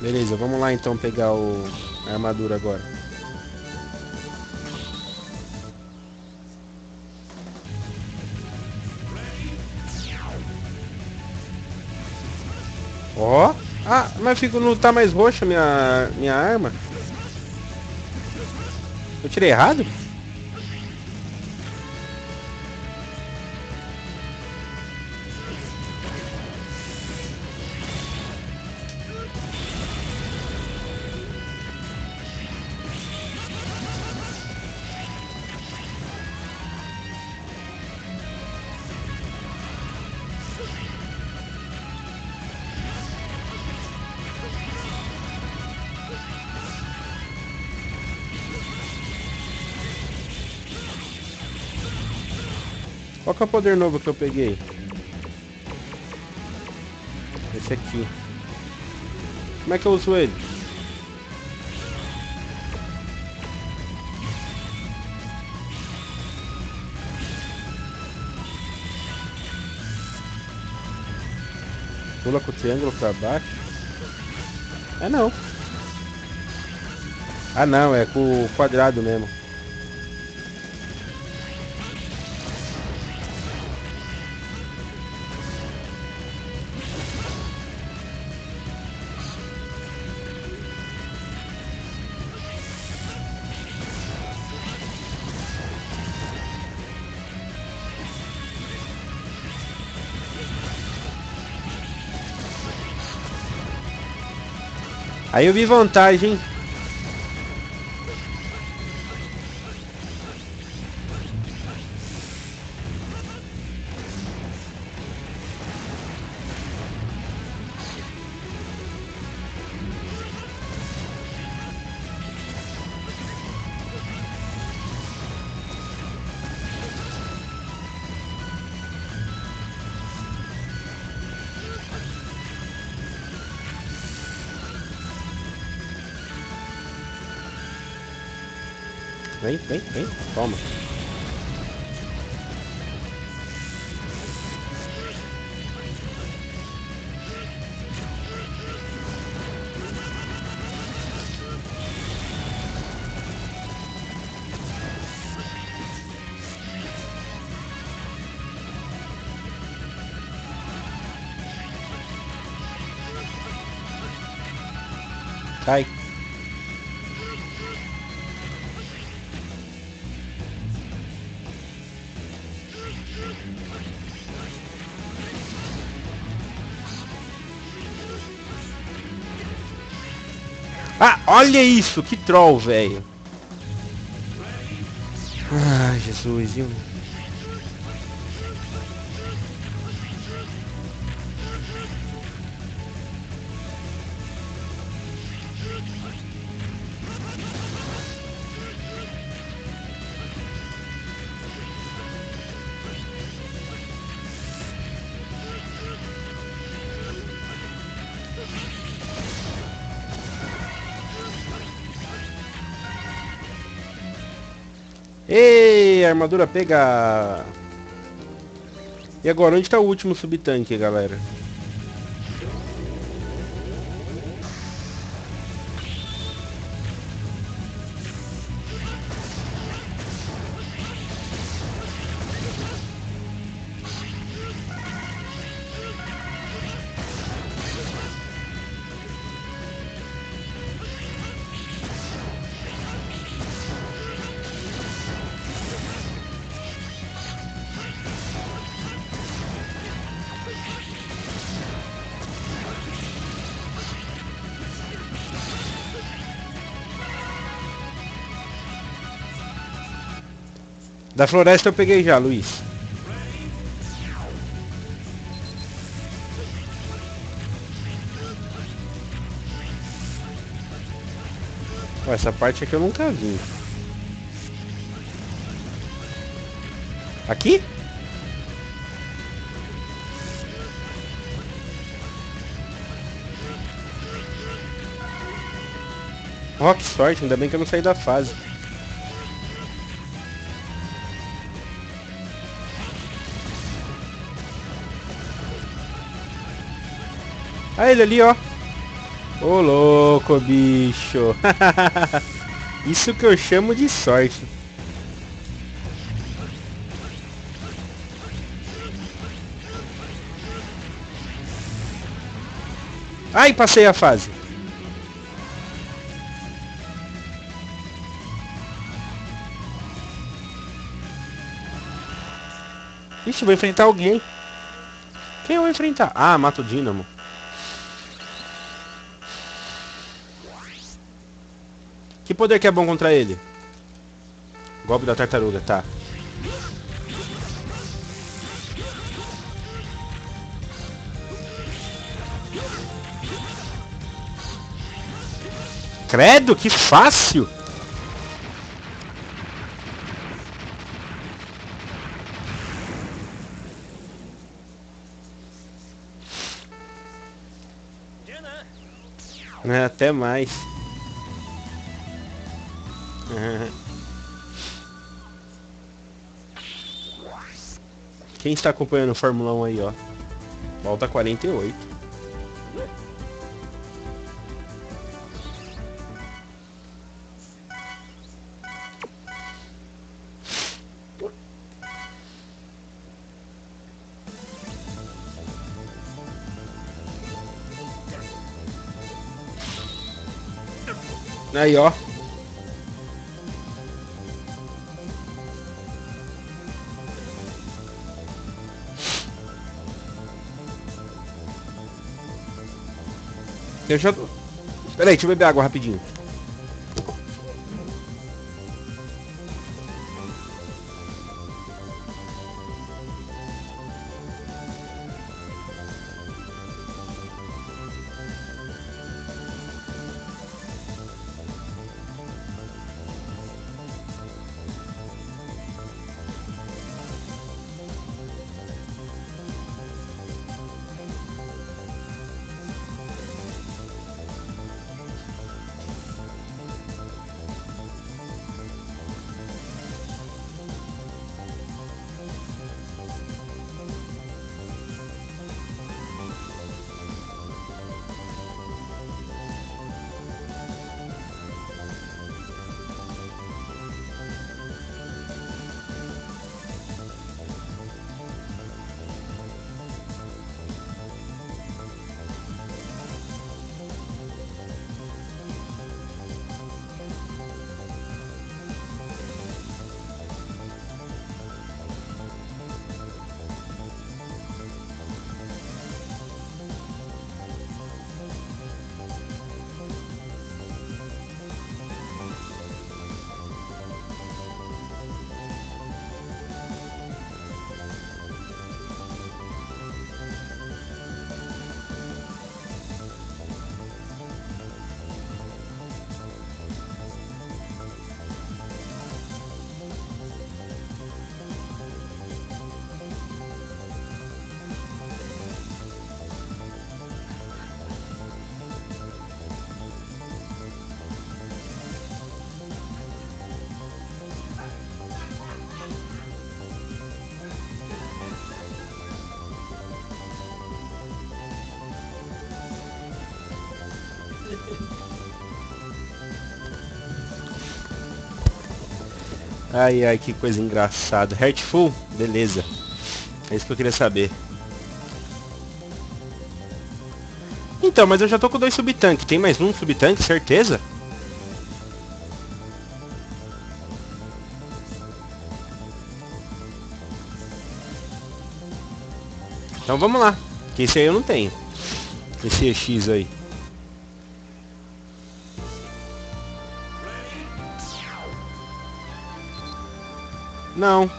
Beleza, vamos lá então pegar o, a armadura agora. Ó. Oh. Ah, mas fico, não tá mais roxa minha, minha arma. Eu tirei errado? Qual que é o poder novo que eu peguei? Esse aqui. Como é que eu uso ele? Pula com o triângulo pra baixo? É não. Ah não, é com o quadrado mesmo. Aí eu vi vantagem. Vem, vem. Toma. Olha isso, que troll, velho. Ai, Jesus, viu? Armadura pega. E agora, onde está o último subtanque, galera? Da floresta eu peguei já, Luiz. essa parte aqui eu nunca vi. Aqui? Que sorte, ainda bem que eu não saí da fase. Ah, ele ali, ó. Ô louco, bicho. <laughs> Isso que eu chamo de sorte. Ai, passei a fase. Ixi, vou enfrentar alguém. Quem eu vou enfrentar? Ah, mato o Dínamo. Que poder que é bom contra ele? Golpe da tartaruga, tá. Credo, que fácil! É, até mais. <laughs> Quem está acompanhando o Fórmula 1 aí, ó? Volta 48. Aí, ó. Eu já... Espera aí, deixa eu beber água rapidinho. Ai, ai, que coisa engraçada. Heartful? Beleza. É isso que eu queria saber. Então, mas eu já tô com dois subtanques. Tem mais um subtanque, certeza? Então vamos lá. Que esse aí eu não tenho. Esse EX aí. Não.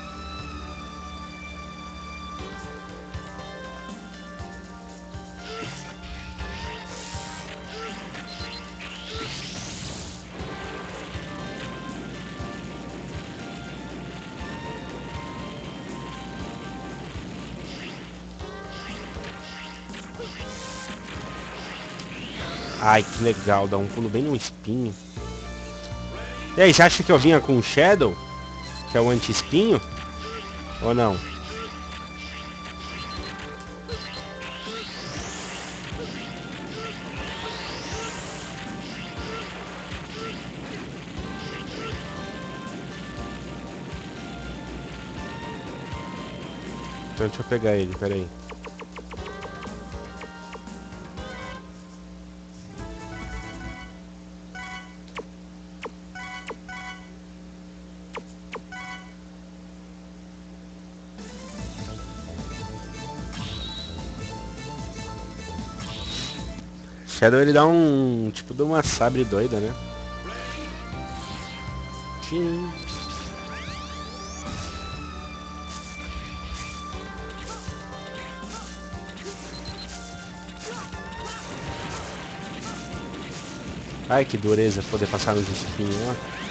Ai, que legal, dá um pulo bem no espinho. E aí, você acha que eu vinha com o Shadow? Que é o anti-espinho? Ou não? Então deixa eu pegar ele, peraí. Shadow ele dá um. tipo de uma sabre doida, né? Ai que dureza poder passar nos espinhos, ó.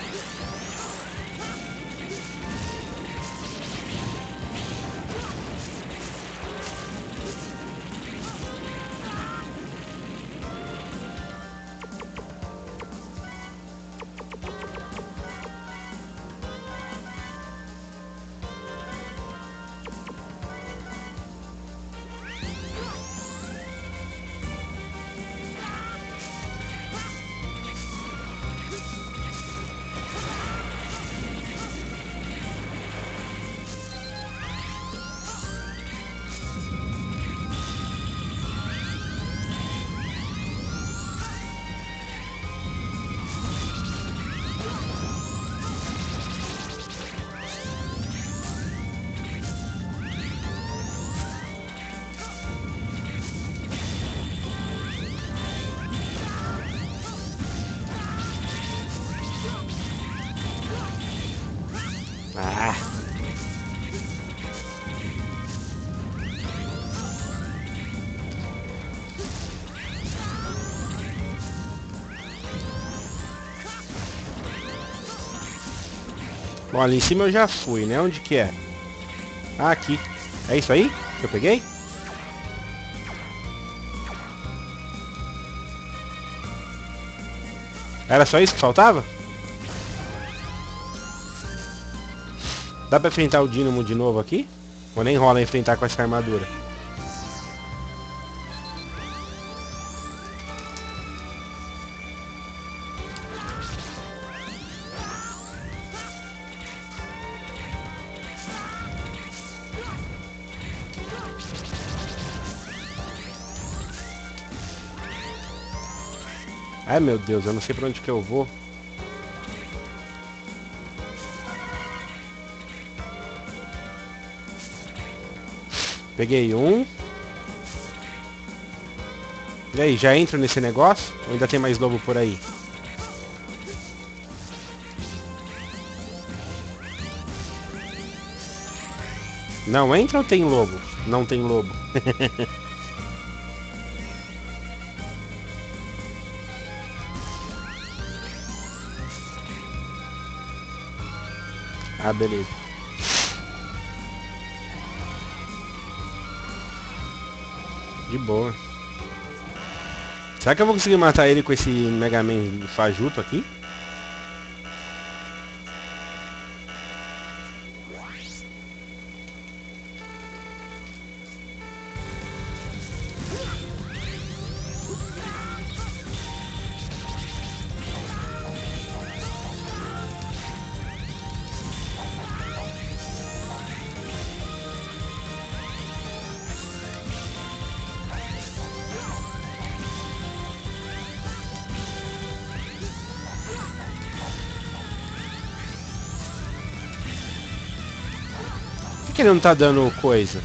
Bom, ali em cima eu já fui, né? Onde que é? Ah, aqui. É isso aí que eu peguei? Era só isso que faltava? Dá pra enfrentar o Dínamo de novo aqui? Ou nem rola enfrentar com essa armadura? Ai meu Deus, eu não sei pra onde que eu vou. Peguei um. E aí, já entro nesse negócio? Ou ainda tem mais lobo por aí? Não entra ou tem lobo? Não tem lobo. <laughs> ah, beleza. De boa. Será que eu vou conseguir matar ele com esse Mega Man fajuto aqui? ele não tá dando coisa?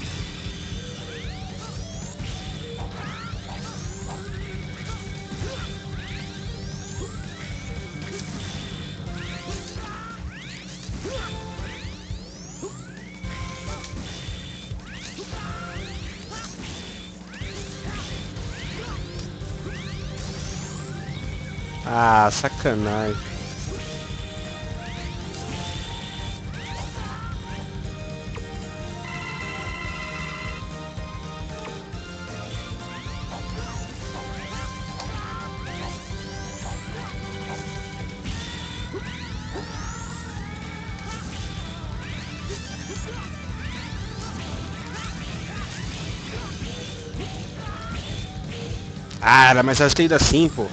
Ah, sacanagem. Ah, mas que ainda assim, pô.